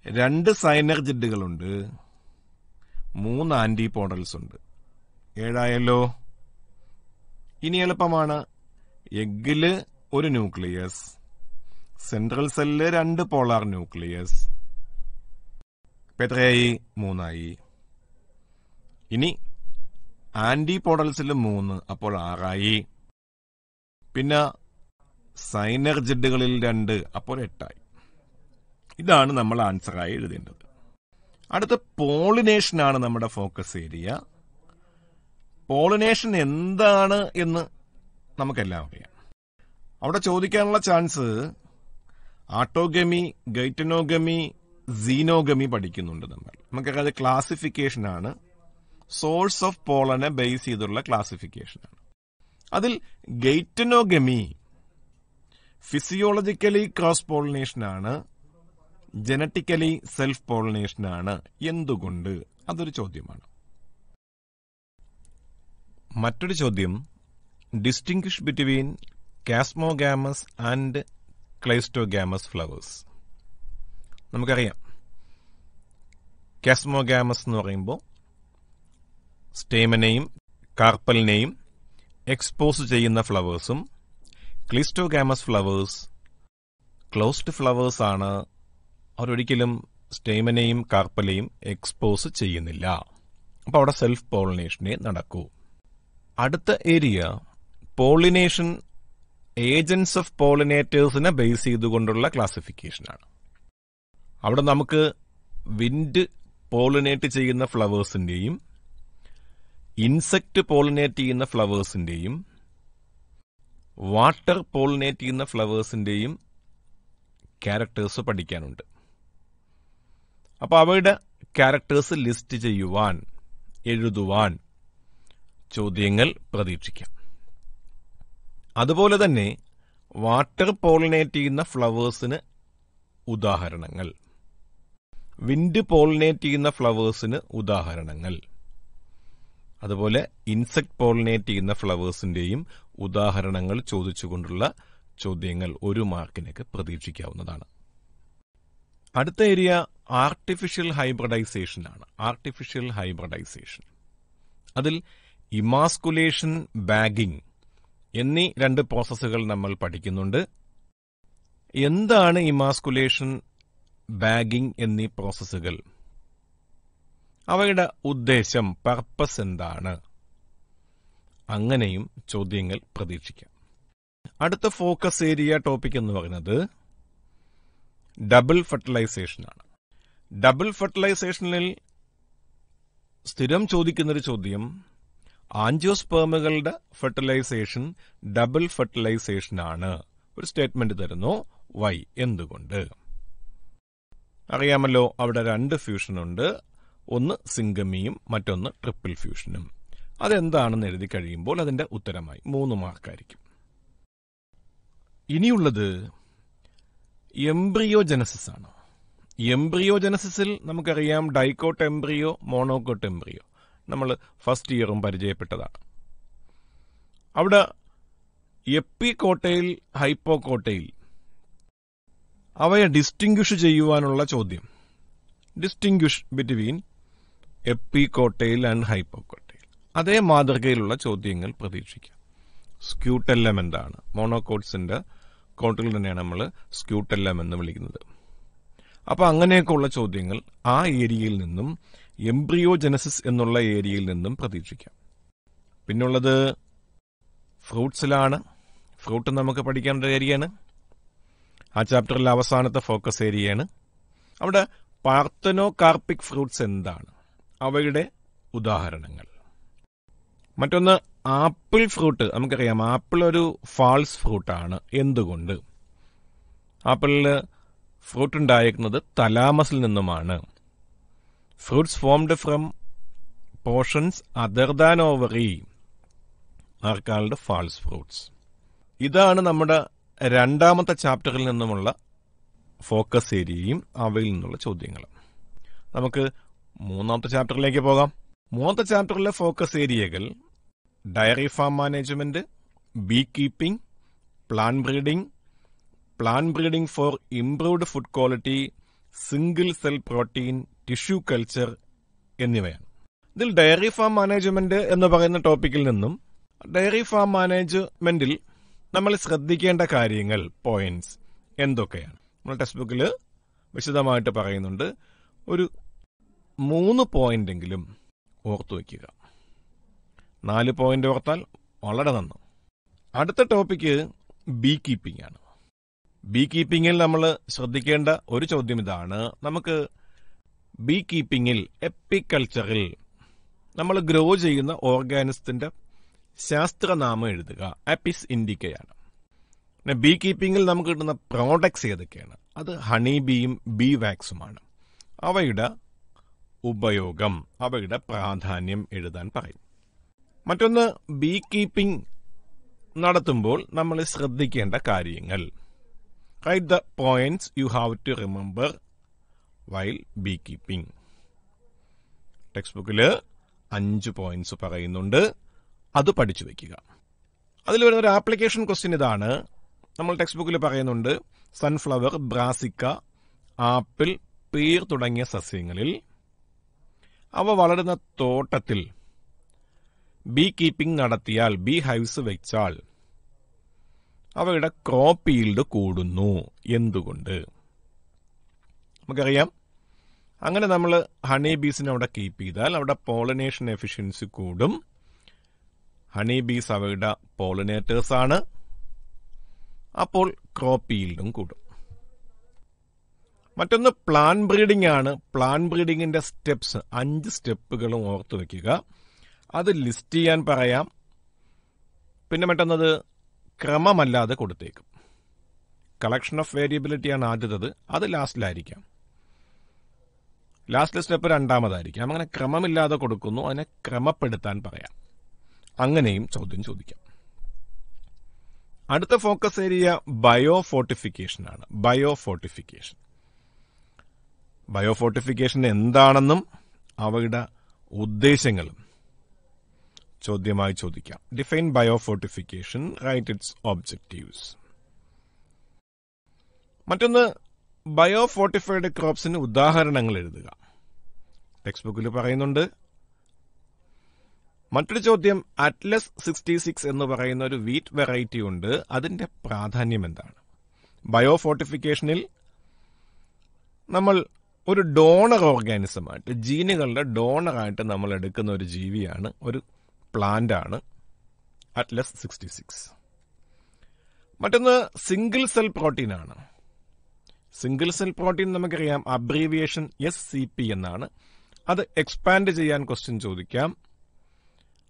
രണ്ട് സൈനർജിഡുകളുണ്ട് മൂന്ന് ആന്റിപോഡൽസ് ഉണ്ട്. ഏഴായല്ലോ? ഇനി എളുപ്പമാണ്. എഗ്ഗിൽ ഒരു ന്യൂക്ലിയസ്. സെൻട്രൽ സെല്ല് രണ്ട് പോളാർ ന്യൂക്ലിയസ്. പെത്രയായി മൂന്നായി. ഇനി ആന്റി സെല്ല് മൂന്ന് അപ്പോൾ ആറായി. പിന്നെ സൈനർജിഡുകളിൽ രണ്ട് അപ്പോൾ എട്ടായി. ഇതാണ് നമ്മൾ ആൻസറായി എഴുതേണ്ടത്. അടുത്ത പോളിനേഷൻ ആണ് നമ്മുടെ ഫോക്കസ് ഏരിയ. പോളിനേഷൻ എന്താണ് എന്ന് നമുക്കെല്ലാം അറിയാം. അവിടെ ചോദിക്കാനുള്ള ചാൻസ് ആട്ടോഗമി ഗൈറ്റനോഗമി സീനോഗമി പഠിക്കുന്നുണ്ട് നമ്മൾ. അത് ക്ലാസിഫിക്കേഷൻ ആണ്. സോഴ്സ് ഓഫ് പോളനെ ബേസ് ചെയ്തുള്ള ക്ലാസിഫിക്കേഷൻ ആണ്. അതിൽ ഗൈറ്റനോഗമി ഫിസിയോളജിക്കലി ക്രോസ് പോളിനേഷൻ ആണ്. ജനറ്റിക്കലി സെൽഫ് പോളിനേഷൻ ആണ്. എന്തുകൊണ്ട്? അതൊരു ചോദ്യമാണ്. മറ്റൊരു ചോദ്യം distinguish between chasmogamous and cleistogamous flowers നമുക്കറിയാം. കാസ്മോഗാമസ് എന്ന് പറയുമ്പോൾ സ്റ്റേമനെയും കാർപ്പലിനെയും എക്സ്പോസ് ചെയ്യുന്ന ഫ്ലവേഴ്സും ക്ലിസ്റ്റോഗാമസ് ഫ്ലവേഴ്സ് ക്ലോസ്ഡ് ഫ്ലവേഴ്സ് ആണ് അവരൊരിക്കലും സ്റ്റേമനെയും കാർപ്പലെയും എക്സ്പോസ് ചെയ്യുന്നില്ല. അപ്പോൾ അവിടെ സെൽഫ് പോളിനേഷനെ നടക്കൂ. അടുത്ത ഏരിയ പോളിനേഷൻ ഏജൻസ് ഓഫ് പോളിനേറ്റേഴ്സിനെ ബേസ് ചെയ്തുകൊണ്ടുള്ള ക്ലാസിഫിക്കേഷനാണ്. അവിടെ നമുക്ക് വിൻഡ് പോളിനേറ്റ് ചെയ്യുന്ന ഫ്ലവേഴ്സിന്റെയും ഇൻസെക്ട് പോളിനേറ്റ് ചെയ്യുന്ന ഫ്ലവേഴ്സിന്റെയും വാട്ടർ പോളിനേറ്റ് ചെയ്യുന്ന ഫ്ലവേഴ്സിന്റെയും ക്യാരക്ടേഴ്സ് പഠിക്കാനുണ്ട്. അപ്പോൾ അവയുടെ ക്യാരക്ടേഴ്സ് ലിസ്റ്റ് ചെയ്യുവാൻ എഴുതുവാൻ ചോദ്യങ്ങൾ പ്രതീക്ഷിക്കാം. അതുപോലെ തന്നെ വാട്ടർ പോളിനേറ്റ് ചെയ്യുന്ന ഫ്ലവേഴ്സിന് ഉദാഹരണങ്ങൾ. വിൻഡ് പോളിനേറ്റ് ചെയ്യുന്ന ഫ്ലവേഴ്സിന് ഉദാഹരണങ്ങൾ. അതുപോലെ ഇൻസെക്ട് പോളിനേറ്റ് ചെയ്യുന്ന ഫ്ലവേഴ്സിന്റെയും ഉദാഹരണങ്ങൾ ചോദിച്ചുകൊണ്ടുള്ള ചോദ്യങ്ങൾ ഒരു മാർക്കിനൊക്കെ പ്രതീക്ഷിക്കാവുന്നതാണ്. അടുത്ത ഏരിയ ആർട്ടിഫിഷ്യൽ ഹൈബ്രിഡൈസേഷൻ ആണ്. Artificial hybridisation. അതിൽ ഇമാസ്കുലേഷൻ ബാഗിംഗ് എന്നീ രണ്ട് പ്രോസസ്സുകൾ നമ്മൾ പഠിക്കുന്നുണ്ട്. എന്താണ് ഇമാസ്കുലേഷൻ ബാഗിംഗ് എന്നീ പ്രോസസ്സുകൾ അവയുടെ ഉദ്ദേശം പർപ്പസ് എന്താണ്? അങ്ങനെയും ചോദ്യങ്ങൾ പ്രതീക്ഷിക്കാം. അടുത്ത ഫോക്കസ് ഏരിയ ടോപ്പിക് എന്ന് പറയുന്നത് ഡബിൾ ഫെർട്ടിലൈസേഷൻ ആണ്. ഡബിൾ ഫെർട്ടിലൈസേഷനിൽ സ്ഥിരം ചോദിക്കുന്നൊരു ചോദ്യം ആൻജിയോസ്പേമുകളുടെ ഫെർട്ടിലൈസേഷൻ ഡബിൾ ഫെർട്ടിലൈസേഷൻ ആണ് ഒരു സ്റ്റേറ്റ്മെന്റ് തരുന്നു വൈ എന്തുകൊണ്ട്. അറിയാമല്ലോ അവിടെ രണ്ട് ഫ്യൂഷനുണ്ട്. ഒന്ന് സിംഗമിയും മറ്റൊന്ന് ട്രിപ്പിൾ ഫ്യൂഷനും. അതെന്താണെന്ന് എഴുതി കഴിയുമ്പോൾ അതിന്റെ ഉത്തരമായി മൂന്ന് മാർക്കായിരിക്കും. ഇനിയുള്ളത് എംബ്രിയോജനസിസ് ആണ് എംബ്രിയോജനസിസിൽ നമുക്കറിയാം ഡൈക്കോട്ട് എംബ്രിയോ മോണോക്കോട്ട് എംബ്രിയോ. നമ്മൾ ഫസ്റ്റ് ഇയറും പരിചയപ്പെട്ടതാണ്. അവിടെ എപ്പി കോട്ടയിൽ ഹൈപ്പോ കോട്ടയിൽ അവയെ ഡിസ്റ്റിങ്വിഷ് ചെയ്യുവാനുള്ള ചോദ്യം. ഡിസ്റ്റിങ്വിഷ് ബിറ്റ്വീൻ എപ്പി കോട്ടയിൽ ആൻഡ് ഹൈപ്പോ കോട്ടയിൽ. അതേ മാതൃകയിലുള്ള ചോദ്യങ്ങൾ പ്രതീക്ഷിക്കാം. സ്ക്യൂട്ടെല്ലം എന്താണ് മോണോകോട്സിന്റെ കോട്ടുകൾ തന്നെയാണ് നമ്മൾ സ്ക്യൂട്ടെല്ലം എന്ന് വിളിക്കുന്നത്. അപ്പൊ അങ്ങനെയൊക്കെയുള്ള ചോദ്യങ്ങൾ ആ ഏരിയയിൽ നിന്നും എംബ്രിയോജനസിസ് എന്നുള്ള ഏരിയയിൽ നിന്നും പ്രതീക്ഷിക്കാം. പിന്നുള്ളത് ഫ്രൂട്ട്സിലാണ്. ഫ്രൂട്ട് നമുക്ക് പഠിക്കേണ്ട ഏരിയയാണ്. ആ ചാപ്റ്ററിലെ അവസാനത്തെ ഫോക്കസ് ഏരിയയാണ്. അവിടെ പാർത്തനോ കാർപ്പിക് ഫ്രൂട്ട്സ് എന്താണ്? അവയുടെ ഉദാഹരണങ്ങൾ. മറ്റൊന്ന് ആപ്പിൾ ഫ്രൂട്ട്. നമുക്കറിയാം ആപ്പിൾ ഒരു ഫാൾസ് ഫ്രൂട്ടാണ്. എന്തുകൊണ്ട്? ആപ്പിളിൽ ഫ്രൂട്ട് ഉണ്ടായിരിക്കുന്നത് തലാമസിൽ നിന്നുമാണ്. Fruits formed from portions other than ovary are called false fruits ഇതാണ് നമ്മുടെ രണ്ടാമത്തെ ചാപ്റ്ററിൽ നിന്നുമുള്ള ഫോക്കസ് ഏരിയയും അവയിൽ നിന്നുള്ള ചോദ്യങ്ങൾ. നമുക്ക് മൂന്നാമത്തെ ചാപ്റ്ററിലേക്ക് പോകാം. മൂന്നാമത്തെ ചാപ്റ്ററിലെ ഫോക്കസ് ഏരിയകൾ dairy farm management bee keeping plant breeding plant breeding for improved food quality single cell protein tissue culture എന്നിവയാണ്. ഇതിൽ ഡയറി ഫാം മാനേജ്മെന്റ് എന്ന് പറയുന്ന ടോപ്പിക്കിൽ നിന്നും ഡയറി ഫാം മാനേജ്മെന്റിൽ നമ്മൾ ശ്രദ്ധിക്കേണ്ട കാര്യങ്ങൾ പോയിന്റ്സ് എന്തൊക്കെയാണ്? നമ്മൾ ടെക്സ്റ്റ് ബുക്കിൽ വിശദമായിട്ട് പറയുന്നുണ്ട്. ഒരു മൂന്ന് പോയിന്റെങ്കിലും ഓർത്തു വയ്ക്കുക. നാല് പോയിന്റ് ഓർത്താൽ വളരെ നന്ന്. അടുത്ത ടോപ്പിക്ക് ബീ കീപ്പിംഗ് ആണ്. ബീ കീപ്പിങ്ങിൽ നമ്മൾ ശ്രദ്ധിക്കേണ്ട ഒരു ചോദ്യം ഇതാണ്. നമുക്ക് ബീ കീപ്പിംഗിൽ എപ്പിക്കൾച്ചറിൽ നമ്മൾ ഗ്രോ ചെയ്യുന്ന ഓർഗാനിസത്തിന്റെ ശാസ്ത്രനാമം എഴുതുക. ആപ്പിസ് ഇൻഡിക്കയാണ് പിന്നെ ബീ കീപ്പിംഗിൽ നമുക്ക് കിട്ടുന്ന പ്രോഡക്ട്സ് ഏതൊക്കെയാണ്? അത് ഹണി ബീയും ബീ വാക്സുമാണ് അവയുടെ ഉപയോഗം അവയുടെ പ്രാധാന്യം എഴുതാൻ പറയും. മറ്റൊന്ന് ബീ കീപ്പിംഗ് നടത്തുമ്പോൾ നമ്മൾ ശ്രദ്ധിക്കേണ്ട കാര്യങ്ങൾ. Write the points you have to remember while bee keeping text ബുക്കിൽ അഞ്ച് പോയിന്റ്സ് പറയുന്നുണ്ട്. അത് പഠിച്ചു വെക്കുക. അതിൽ വരുന്ന ഒരു ആപ്ലിക്കേഷൻ ക്വസ്റ്റ്യൻ ഇതാണ്. നമ്മൾ ടെക്സ്റ്റ് ബുക്കിൽ പറയുന്നുണ്ട്. സൺഫ്ലവർ ബ്രാസിക്ക ആപ്പിൾ പീർ തുടങ്ങിയ സസ്യങ്ങളിൽ അവ വളരുന്ന തോട്ടത്തിൽ ബീ കീപ്പിംഗ് നടത്തിയാൽ ബീ ഹൈവ്സ് വെച്ചാൽ അവയുടെ ക്രോപ്പ് ഈൽഡ് കൂടുന്നു. എന്തുകൊണ്ട്? നമുക്കറിയാം. അങ്ങനെ നമ്മൾ ഹണി ബീസിനെ അവിടെ കീപ്പ് ചെയ്താൽ അവിടെ പോളിനേഷൻ എഫിഷ്യൻസി കൂടും. ഹണി ബീസ് അവയുടെ പോളിനേറ്റേഴ്സ് ആണ്. അപ്പോൾ ക്രോപ്പ് ഈൽഡും കൂടും. മറ്റൊന്ന് പ്ലാൻ ബ്രീഡിംഗ് ആണ്. പ്ലാൻ ബ്രീഡിങ്ങിന്റെ സ്റ്റെപ്സ് അഞ്ച് സ്റ്റെപ്പുകളും ഓർത്തു വയ്ക്കുക അത് ലിസ്റ്റ് ചെയ്യാൻ പറയാം. പിന്നെ മറ്റൊന്നത് ക്രമമല്ലാതെ കൊടുത്തേക്കും. കളക്ഷൻ ഓഫ് വേരിയബിലിറ്റിയാണ് ആദ്യത്തത്. അത് ലാസ്റ്റിലായിരിക്കാം ലാസ്റ്റ് സ്റ്റെപ്പ് രണ്ടാമതായിരിക്കാം. അങ്ങനെ ക്രമമില്ലാതെ കൊടുക്കുന്നു. അതിനെ ക്രമപ്പെടുത്താൻ പറയാം. അങ്ങനെയും ചോദ്യം ചോദിക്കാം. അടുത്ത ഫോക്കസ് ഏരിയ ബയോ ഫോർട്ടിഫിക്കേഷൻ ആണ്. ബയോ ഫോർട്ടിഫിക്കേഷൻ ബയോ ഫോർട്ടിഫിക്കേഷൻ എന്താണെന്നും അവയുടെ ഉദ്ദേശങ്ങളും ചോദ്യമായി ചോദിക്കാം. Define biofortification write its objectives മറ്റൊന്ന് ബയോ ഫോർട്ടിഫൈഡ് ക്രോപ്സിന് ഉദാഹരണങ്ങൾ എഴുതുക. ടെക്സ്റ്റ് ബുക്കിൽ പറയുന്നുണ്ട് മറ്റൊരു ചോദ്യം അറ്റ്ലസ് സിക്സ്റ്റി സിക്സ് എന്ന് പറയുന്ന ഒരു വീറ്റ് വെറൈറ്റി ഉണ്ട്. അതിന്റെ പ്രാധാന്യം എന്താണ്? ബയോ ഫോർട്ടിഫിക്കേഷനിൽ നമ്മൾ ഒരു ഡോണർ ഓർഗാനിസമായിട്ട് ജീനുകളുടെ ഡോണറായിട്ട് നമ്മൾ എടുക്കുന്ന ഒരു ജീവിയാണ് ഒരു പ്ലാന്റ് ആണ് അറ്റ്ലസ് സിക്സ്റ്റി സിക്സ് മറ്റൊന്ന് സിംഗിൾ സെൽ പ്രോട്ടീൻ ആണ്. സിംഗിൾ സെൽ പ്രോട്ടീൻ നമുക്കറിയാം. അബ്രീവിയേഷൻ എസ് സി പി എന്നാണ്. അത് എക്സ്പാൻഡ് ചെയ്യാൻ ക്വസ്റ്റ്യൻ ചോദിക്കാം.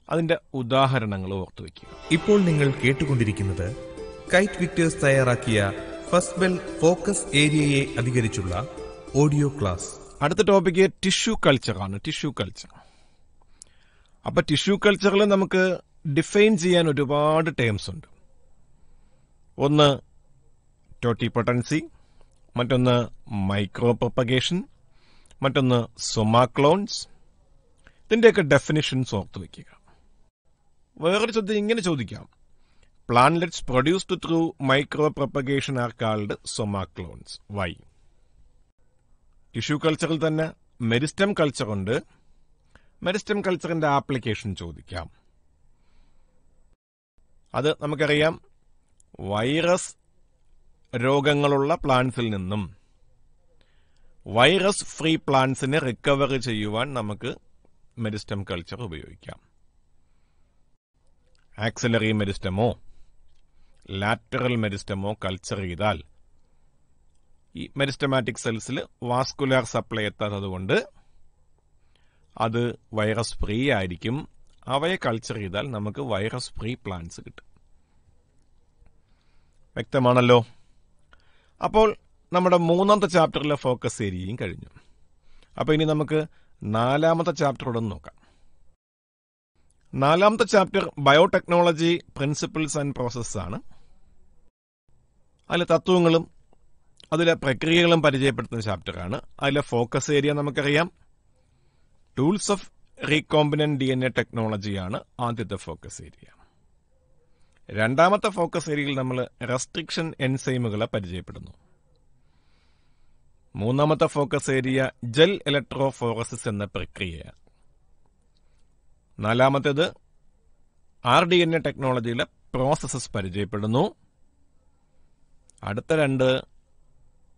അതിന്റെ ഉദാഹരണങ്ങൾ ഓർത്തു വയ്ക്കുക ഇപ്പോൾ നിങ്ങൾ കേട്ടുകൊണ്ടിരിക്കുന്നത് കൈറ്റ് വിക്ടേഴ്സ് തയ്യാറാക്കിയ ഫസ്റ്റ് ബെൽ ഫോക്കസ് ഏരിയയെ അധികരിച്ചുള്ള ഓഡിയോ ക്ലാസ് അടുത്ത ടോപ്പിക്ക് ടിഷ്യൂ കൾച്ചർ ആണ്. ടിഷ്യൂ കൾച്ചർ അപ്പൊ ടിഷ്യൂ കൾച്ചറിൽ നമുക്ക് ഡിഫൈൻ ചെയ്യാൻ ഒരുപാട് ടേംസ് ഉണ്ട്. ഒന്ന് ടോട്ടിപ്പൊട്ടൻസി മറ്റൊന്ന് മൈക്രോ പ്രൊപ്പഗേഷൻ മറ്റൊന്ന് സൊമാക്ലോൺസ് ഇതിന്റെയൊക്കെ ഡെഫിനിഷൻസ് ഓർത്തു വയ്ക്കുക വേറൊരു ചോദ്യം ഇങ്ങനെ ചോദിക്കാം. Plantlets produced through micro propagation are called somaclones why tissue കൾച്ചറിൽ തന്നെ മെരിസ്റ്റം കൾച്ചർ ഉണ്ട്. മെരിസ്റ്റം കൾച്ചറിന്റെ ആപ്ലിക്കേഷൻ ചോദിക്കാം. അത് നമുക്കറിയാം. വൈറസ് രോഗങ്ങളുള്ള പ്ലാന്റ്സിൽ നിന്നും വൈറസ് ഫ്രീ പ്ലാന്റ്സിനെ റിക്കവർ ചെയ്യുവാൻ നമുക്ക് മെരിസ്റ്റം കൾച്ചർ ഉപയോഗിക്കാം. ആക്സിലറി മെരിസ്റ്റമോ ലാറ്ററൽ മെരിസ്റ്റമോ കൾച്ചർ ചെയ്താൽ ഈ മെരിസ്റ്റമാറ്റിക് സെൽസിൽ വാസ്കുലാർ സപ്ലൈ എത്താത്തതുകൊണ്ട് അത് വൈറസ് ഫ്രീ ആയിരിക്കും. അവയെ കൾച്ചർ ചെയ്താൽ നമുക്ക് വൈറസ് ഫ്രീ പ്ലാന്റ്സ് കിട്ടും. വ്യക്തമാണല്ലോ? അപ്പോൾ നമ്മുടെ മൂന്നാമത്തെ ചാപ്റ്ററിലെ ഫോക്കസ് ഏരിയയും കഴിഞ്ഞു. അപ്പോൾ ഇനി നമുക്ക് നാലാമത്തെ ചാപ്റ്ററോടെ നോക്കാം. നാലാമത്തെ chapter biotechnology principles and process ആണ്. അതിലെ തത്വങ്ങളും അതിലെ പ്രക്രിയകളും പരിചയപ്പെടുത്തുന്ന ചാപ്റ്ററാണ്. അതിലെ ഫോക്കസ് ഏരിയ നമുക്കറിയാം. Tools of recombinant D N A ടെക്നോളജിയാണ് ആദ്യത്തെ ഫോക്കസ് ഏരിയ. രണ്ടാമത്തെ ഫോക്കസ് ഏരിയയിൽ നമ്മൾ റെസ്ട്രിക്ഷൻ എൻസൈമുകളെ പരിചയപ്പെടുന്നു. മൂന്നാമത്തെ ഫോക്കസ് ഏരിയ ജെൽ ഇലക്ട്രോഫോറസിസ് എന്ന പ്രക്രിയയാണ്. നാലാമത്തേത് ആർ ഡി എൻ എ ടെക്നോളജിയിലെ പ്രോസസ്സസ് പരിചയപ്പെടുന്നു. അടുത്ത രണ്ട്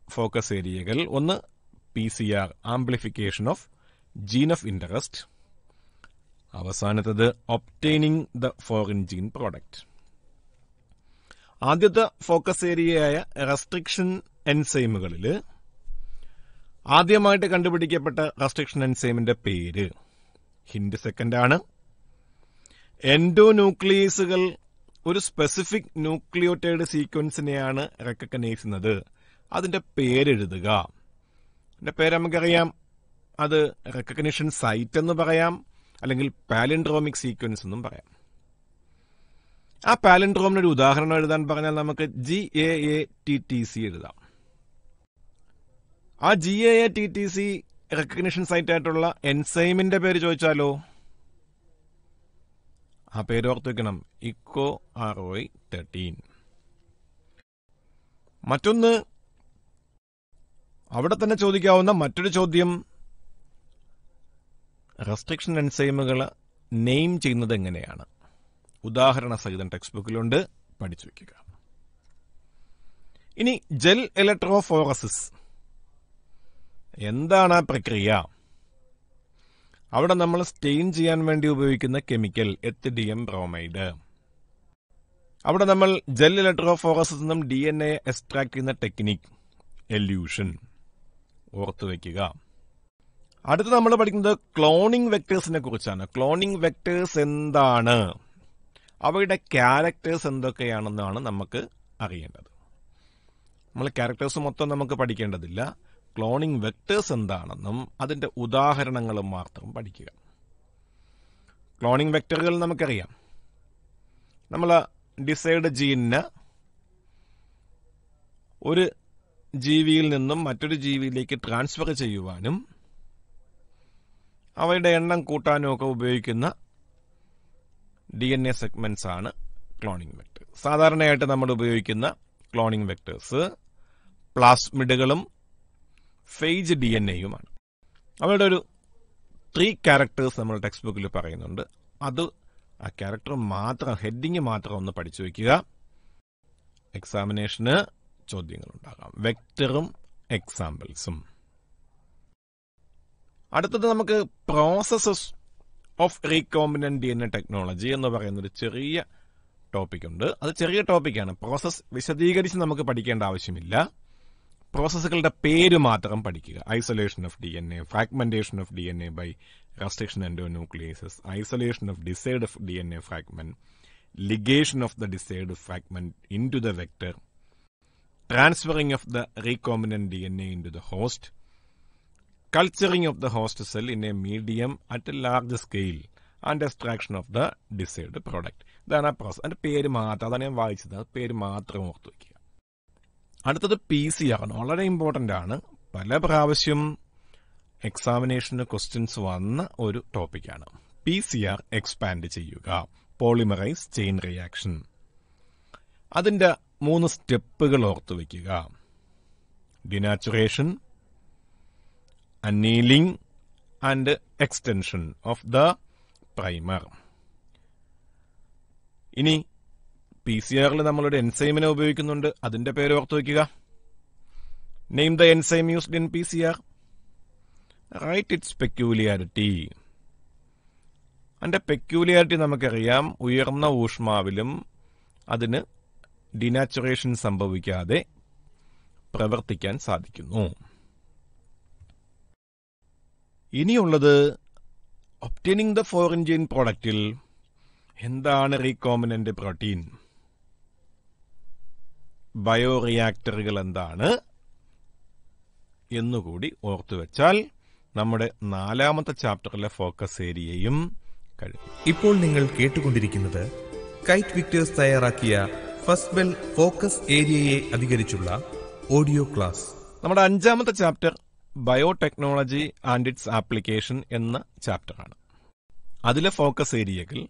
ഫോക്കസ് ഏരിയകൾ ഒന്ന് P C R amplification of gene of interest അവസാനത്തത് obtaining the foreign gene product. ആദ്യത്തെ ഫോക്കസ് ഏരിയയായ റെസ്ട്രിക്ഷൻ എൻസൈമുകളിൽ ആദ്യമായിട്ട് കണ്ടുപിടിക്കപ്പെട്ട റെസ്ട്രിക്ഷൻ എൻസൈമിന്റെ പേര് ഹിൻഡ് സെക്കൻഡ് ആണ് എൻഡോന്യൂക്ലിയസുകൾ ഒരു സ്പെസിഫിക് ന്യൂക്ലിയോട്ടൈഡ് സീക്വൻസിനെയാണ് റെക്കഗ്നൈസ് ചെയ്യുന്നത് അതിന്റെ പേരെഴുതുക. അതിന്റെ പേര് നമുക്കറിയാം. അത് റെക്കഗ്നിഷൻ സൈറ്റ് എന്ന് പറയാം. അല്ലെങ്കിൽ പാലിൻഡ്രോമിക് സീക്വൻസ് എന്നും പറയാം. ആ പാലൻഡ്രോമിന് ഒരു ഉദാഹരണം എഴുതാൻ പറഞ്ഞാൽ നമുക്ക് G A A T T C എഴുതാം. ആ G A A T T C recognition site ആയിട്ടുള്ള എൻസൈമിന്റെ പേര് ചോദിച്ചാലോ? ആ പേര് ഓർത്ത് വെക്കണം. ഇക്കോ ആർ ഒ തേർട്ടീൻ മറ്റൊന്ന് അവിടെ തന്നെ ചോദിക്കാവുന്ന മറ്റൊരു ചോദ്യം. റെസ്ട്രിക്ഷൻ എൻസൈമുകൾ നെയിം ചെയ്യുന്നത് എങ്ങനെയാണ്? ഉദാഹരണ സഹിതം ടെക്സ്റ്റ് ബുക്കിലുണ്ട് പഠിച്ചു വയ്ക്കുക ഇനി ജെൽ ഇലക്ട്രോഫോറസിസ്. എന്താണ് ആ പ്രക്രിയ? അവിടെ നമ്മൾ സ്റ്റെയിൻ ചെയ്യാൻ വേണ്ടി ഉപയോഗിക്കുന്ന കെമിക്കൽ എത്തിഡിയം ബ്രോമൈഡ്. അവിടെ നമ്മൾ ജെൽ ഇലക്ട്രോഫോറസിൽ നിന്നും ഡി എൻ എ എക്സ്ട്രാക്ട് ചെയ്യുന്ന ടെക്നിക് എല്യൂഷൻ. ഓർത്തു വയ്ക്കുക അടുത്ത് നമ്മൾ പഠിക്കുന്നത് ക്ലോണിംഗ് വെക്ടേഴ്സിനെ കുറിച്ചാണ്. ക്ലോണിംഗ് വെക്ടേഴ്സ് എന്താണ്? അവയുടെ ക്യാരക്ടേഴ്സ് എന്തൊക്കെയാണെന്നാണ് നമുക്ക് അറിയേണ്ടത്. നമ്മൾ ക്യാരക്ടേഴ്സ് മൊത്തം നമുക്ക് പഠിക്കേണ്ടതില്ല. ക്ലോണിംഗ് വെക്ടേഴ്സ് എന്താണെന്നും അതിന്റെ ഉദാഹരണങ്ങളും മാത്രം പഠിക്കുക. ക്ലോണിംഗ് വെക്ടറുകൾ നമുക്കറിയാം. നമ്മൾ ഡിസൈഡ് ജീനിന് ഒരു ജീവിയിൽ നിന്നും മറ്റൊരു ജീവിയിലേക്ക് ട്രാൻസ്ഫർ ചെയ്യുവാനും അവയുടെ എണ്ണം കൂട്ടാനും ഒക്കെ ഉപയോഗിക്കുന്ന ഡി എൻ എ സെഗ്മെന്റ്സ് ആണ് ക്ലോണിംഗ് വെക്ടർ സാധാരണയായിട്ട് നമ്മൾ ഉപയോഗിക്കുന്ന ക്ലോണിംഗ് വെക്ടേഴ്സ് പ്ലാസ്മിഡുകളും ഫേജ് ഡി എൻ എയുമാണ് അവരുടെ ഒരു ത്രീ ക്യാരക്ടേഴ്സ് നമ്മൾ ടെക്സ്റ്റ് ബുക്കിൽ പറയുന്നുണ്ട്. അത് ആ ക്യാരക്ടർ മാത്രം ഹെഡിങ് മാത്രം ഒന്ന് പഠിച്ചു വയ്ക്കുക എക്സാമിനേഷന് ചോദ്യങ്ങൾ ഉണ്ടാകാം വെക്ടറും എക്സാമ്പിൾസും അടുത്തത് നമുക്ക് processes of recombinant D N A technology എന്ന് പറയുന്ന ഒരു ചെറിയ ടോപ്പിക് ഉണ്ട്. അത് ചെറിയ ടോപ്പിക്കാണ് പ്രോസസ് വിശദീകരിച്ച് നമുക്ക് പഠിക്കേണ്ട ആവശ്യമില്ല. പ്രോസസ്സുകളുടെ പേര് മാത്രം പഠിക്കുക. Isolation of D N A fragmentation of D N A by restriction endonucleases isolation of desired of D N A fragment ligation into the vector into of the transferring D N A into the host, culturing of the host cell in a medium at a large scale, and extraction of the desired product ഇതാണ് ആ പ്രോസസ് അതിന്റെ പേര് മാത്രം അതാണ് ഞാൻ വായിച്ചത്. പേര് മാത്രം ഓർത്തു വയ്ക്കുക അടുത്തത് പി സി ആണ്. വളരെ ഇമ്പോർട്ടന്റ് ആണ്. പല പ്രാവശ്യം എക്സാമിനേഷന് ക്വസ്റ്റ്യൻസ് വന്ന ഒരു ടോപ്പിക്കാണ് പി സി ആർ എക്സ്പാൻഡ് ചെയ്യുക. പോളിമറൈസ് ചെയിൻ റിയാക്ഷൻ അതിന്റെ മൂന്ന് സ്റ്റെപ്പുകൾ ഓർത്തു വയ്ക്കുക denaturation annealing and extension of the primer ഇനി പി സി ആറിൽ നമ്മളൊരു എൻസൈമിനെ ഉപയോഗിക്കുന്നുണ്ട്. അതിന്റെ പേര് ഓർത്തു വയ്ക്കുക name the enzyme used in P C R write its peculiarity അതിന്റെ പെക്യൂലിയാരിറ്റി നമുക്കറിയാം. ഉയർന്ന ഊഷ്മാവിലും അതിന് ഡിനാച്ചുറേഷൻ സംഭവിക്കാതെ പ്രവർത്തിക്കാൻ സാധിക്കുന്നു. ഇനിയുള്ളത് ഒപ്റ്റനിങ് ദ ഫോറിൻ ജീൻ പ്രോഡക്റ്റിൽ എന്താണ് റീകോമിനന്റ് പ്രോട്ടീൻ ബയോറിയാക്ടറുകൾ എന്താണ്? എന്നുകൂടി ഓർത്തുവെച്ചാൽ നമ്മുടെ നാലാമത്തെ ചാപ്റ്ററിലെ ഫോക്കസ് ഏരിയയും കഴിയും ഇപ്പോൾ നിങ്ങൾ കേട്ടുകൊണ്ടിരിക്കുന്നത് കൈറ്റ് വിക്ടേഴ്സ് തയ്യാറാക്കിയ ഫസ്റ്റ് ബെൽ ഫോക്കസ് ഏരിയയെ അധികരിച്ചുള്ള ഓഡിയോ ക്ലാസ്. നമ്മുടെ അഞ്ചാമത്തെ chapter biotechnology and its application എന്ന ചാപ്റ്ററാണ്. അതിലെ ഫോക്കസ് ഏരിയകൾ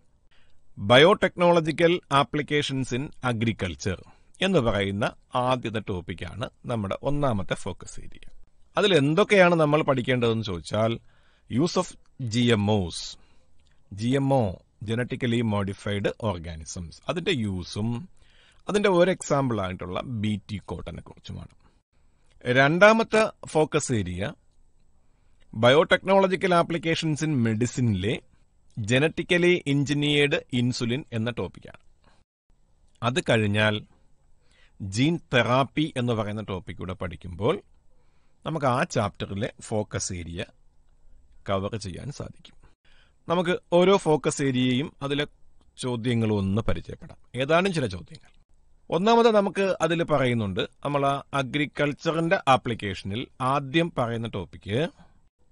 ബയോടെക്നോളജിക്കൽ ആപ്ലിക്കേഷൻസ് ഇൻ അഗ്രികൾച്ചർ എന്ന് പറയുന്ന ആദ്യത്തെ ടോപ്പിക്കാണ് നമ്മുടെ ഒന്നാമത്തെ ഫോക്കസ് ഏരിയ. അതിൽ എന്തൊക്കെയാണ് നമ്മൾ പഠിക്കേണ്ടതെന്ന് ചോദിച്ചാൽ use of G M Os G M O genetically modified organisms അതിന്റെ യൂസും അതിന്റെ ഒരു എക്സാമ്പിൾ ആയിട്ടുള്ള ബി ടി കോട്ടനെ കുറിച്ചുമാണ്. രണ്ടാമത്തെ focus area biotechnological applications in മെഡിസിനിലെ genetically engineered insulin എന്ന ടോപ്പിക്കാണ്. അത് കഴിഞ്ഞാൽ ജീൻ തെറാപ്പി എന്ന് പറയുന്ന ടോപ്പിക് കൂടെ പഠിക്കുമ്പോൾ നമുക്ക് ആ ചാപ്റ്ററിലെ ഫോക്കസ് ഏരിയ കവർ ചെയ്യാൻ സാധിക്കും. നമുക്ക് ഓരോ ഫോക്കസ് ഏരിയയും അതിലെ ചോദ്യങ്ങളും ഒന്ന് പരിചയപ്പെടാം. ഏതാനും ചില ചോദ്യങ്ങൾ. ഒന്നാമത് നമുക്ക് അതിൽ പറയുന്നുണ്ട് നമ്മൾ അഗ്രികൾച്ചറിന്റെ ആപ്ലിക്കേഷനിൽ ആദ്യം പറയുന്ന ടോപ്പിക്ക്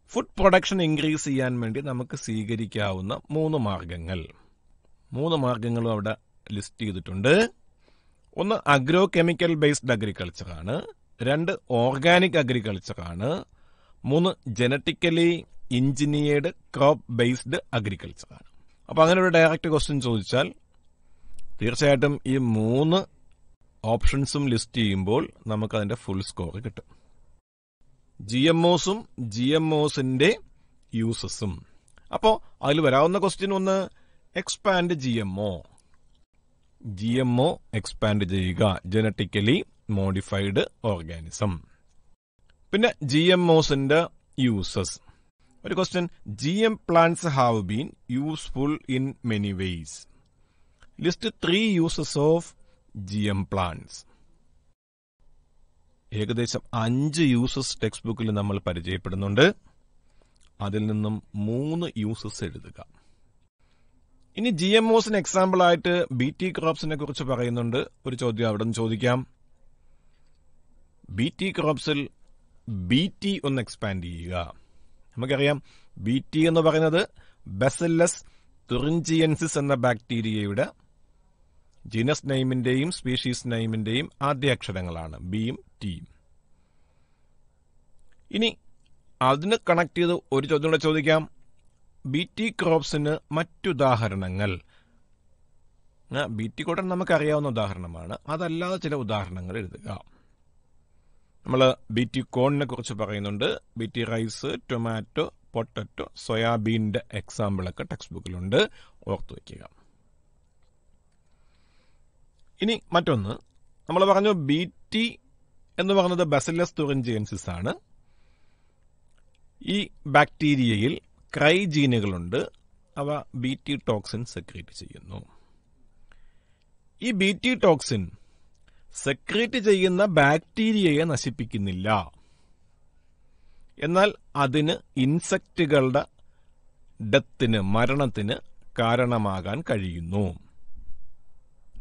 ഫുഡ് പ്രൊഡക്ഷൻ ഇൻക്രീസ് ചെയ്യാൻ വേണ്ടി നമുക്ക് സ്വീകരിക്കാവുന്ന മൂന്ന് മാർഗങ്ങൾ. മൂന്ന് മാർഗങ്ങളും അവിടെ ലിസ്റ്റ് ചെയ്തിട്ടുണ്ട്. ഒന്ന് അഗ്രോ കെമിക്കൽ ബേസ്ഡ് അഗ്രികൾച്ചർ ആണ്. രണ്ട് ഓർഗാനിക് അഗ്രികൾച്ചർ ആണ്. മൂന്ന് genetically engineered crop based agriculture ആണ്. അപ്പൊ അങ്ങനെ ഒരു ഡയറക്റ്റ് ക്വസ്റ്റ്യൻ ചോദിച്ചാൽ തീർച്ചയായിട്ടും ഈ മൂന്ന് ഓപ്ഷൻസും ലിസ്റ്റ് ചെയ്യുമ്പോൾ നമുക്ക് അതിന്റെ ഫുൾ സ്കോർ കിട്ടും. ജി എം ഒസും ജി എം ഒസിന്റെ യൂസസും. അപ്പോ അതിൽ വരാവുന്ന ക്വസ്റ്റ്യൻ ഒന്ന് expand G M O G M O expand ചെയ്യുക ജനറ്റിക്കലി മോഡിഫൈഡ് ഓർഗാനിസം പിന്നെ ജി എം ഒസിന്റെ യൂസസ് ഒരു question G M plants have been useful in many ways list three uses of G M plants ഏകദേശം അഞ്ച് യൂസസ് ടെക്സ്റ്റ് ബുക്കിൽ നമ്മൾ പരിചയപ്പെടുന്നുണ്ട്. അതിൽ നിന്നും മൂന്ന് യൂസസ് എഴുതുക. ഇനി ജി എം ഒസിന് എക്സാമ്പിൾ ആയിട്ട് ബി ടി ക്രോപ്സിനെ കുറിച്ച് പറയുന്നുണ്ട്. ഒരു ചോദ്യം അവിടെ നിന്ന് ചോദിക്കാം. ബി ടി ക്രോപ്സിൽ ബി ടി ഒന്ന് എക്സ്പാൻഡ് ചെയ്യുക. നമുക്കറിയാം ബി ടി എന്ന് പറയുന്നത് ബെസല്ലസ് തുറിഞ്ചിയൻസിസ് എന്ന ബാക്ടീരിയയുടെ ജീനസ് നെയിമിന്റെയും സ്പീഷീസ് നെയിമിന്റെയും ആദ്യ അക്ഷരങ്ങളാണ് ബിയും ടിയും ഇനി അതിന് കണക്ട് ചെയ്ത് ഒരു ചോദ്യം കൂടെ ചോദിക്കാം. ബി ടി ക്രോപ്സിന് മറ്റുദാഹരണങ്ങൾ. ബി ടി കോട്ടൺ നമുക്കറിയാവുന്ന ഉദാഹരണമാണ്. അതല്ലാതെ ചില ഉദാഹരണങ്ങൾ എഴുതുക. നമ്മൾ ബി ടി കോണിനെ കുറിച്ച് പറയുന്നുണ്ട്. B T rice tomato potato സോയാബീനിന്റെ എക്സാമ്പിളൊക്കെ ടെക്സ്റ്റ് ബുക്കിലുണ്ട് ഓർത്തു വയ്ക്കുക. ഇനി മറ്റൊന്ന്. നമ്മൾ പറഞ്ഞു ബി ടി എന്ന് പറയുന്നത് ബസിലസ് തുറിഞ്ചിയൻസിസ് ആണ്. ഈ ബാക്ടീരിയയിൽ ക്രൈ ജീനുകളുണ്ട് അവ ബി ടി ടോക്സിൻ സെക്രീറ്റ് ചെയ്യുന്നു. ഈ ബി ടി ടോക്സിൻ സെക്രീറ്റ് ചെയ്യുന്ന ബാക്ടീരിയയെ നശിപ്പിക്കുന്നില്ല. എന്നാൽ അതിന് ഇൻസെക്റ്റുകളുടെ ഡെത്തിന് മരണത്തിന് കാരണമാകാൻ കഴിയുന്നു.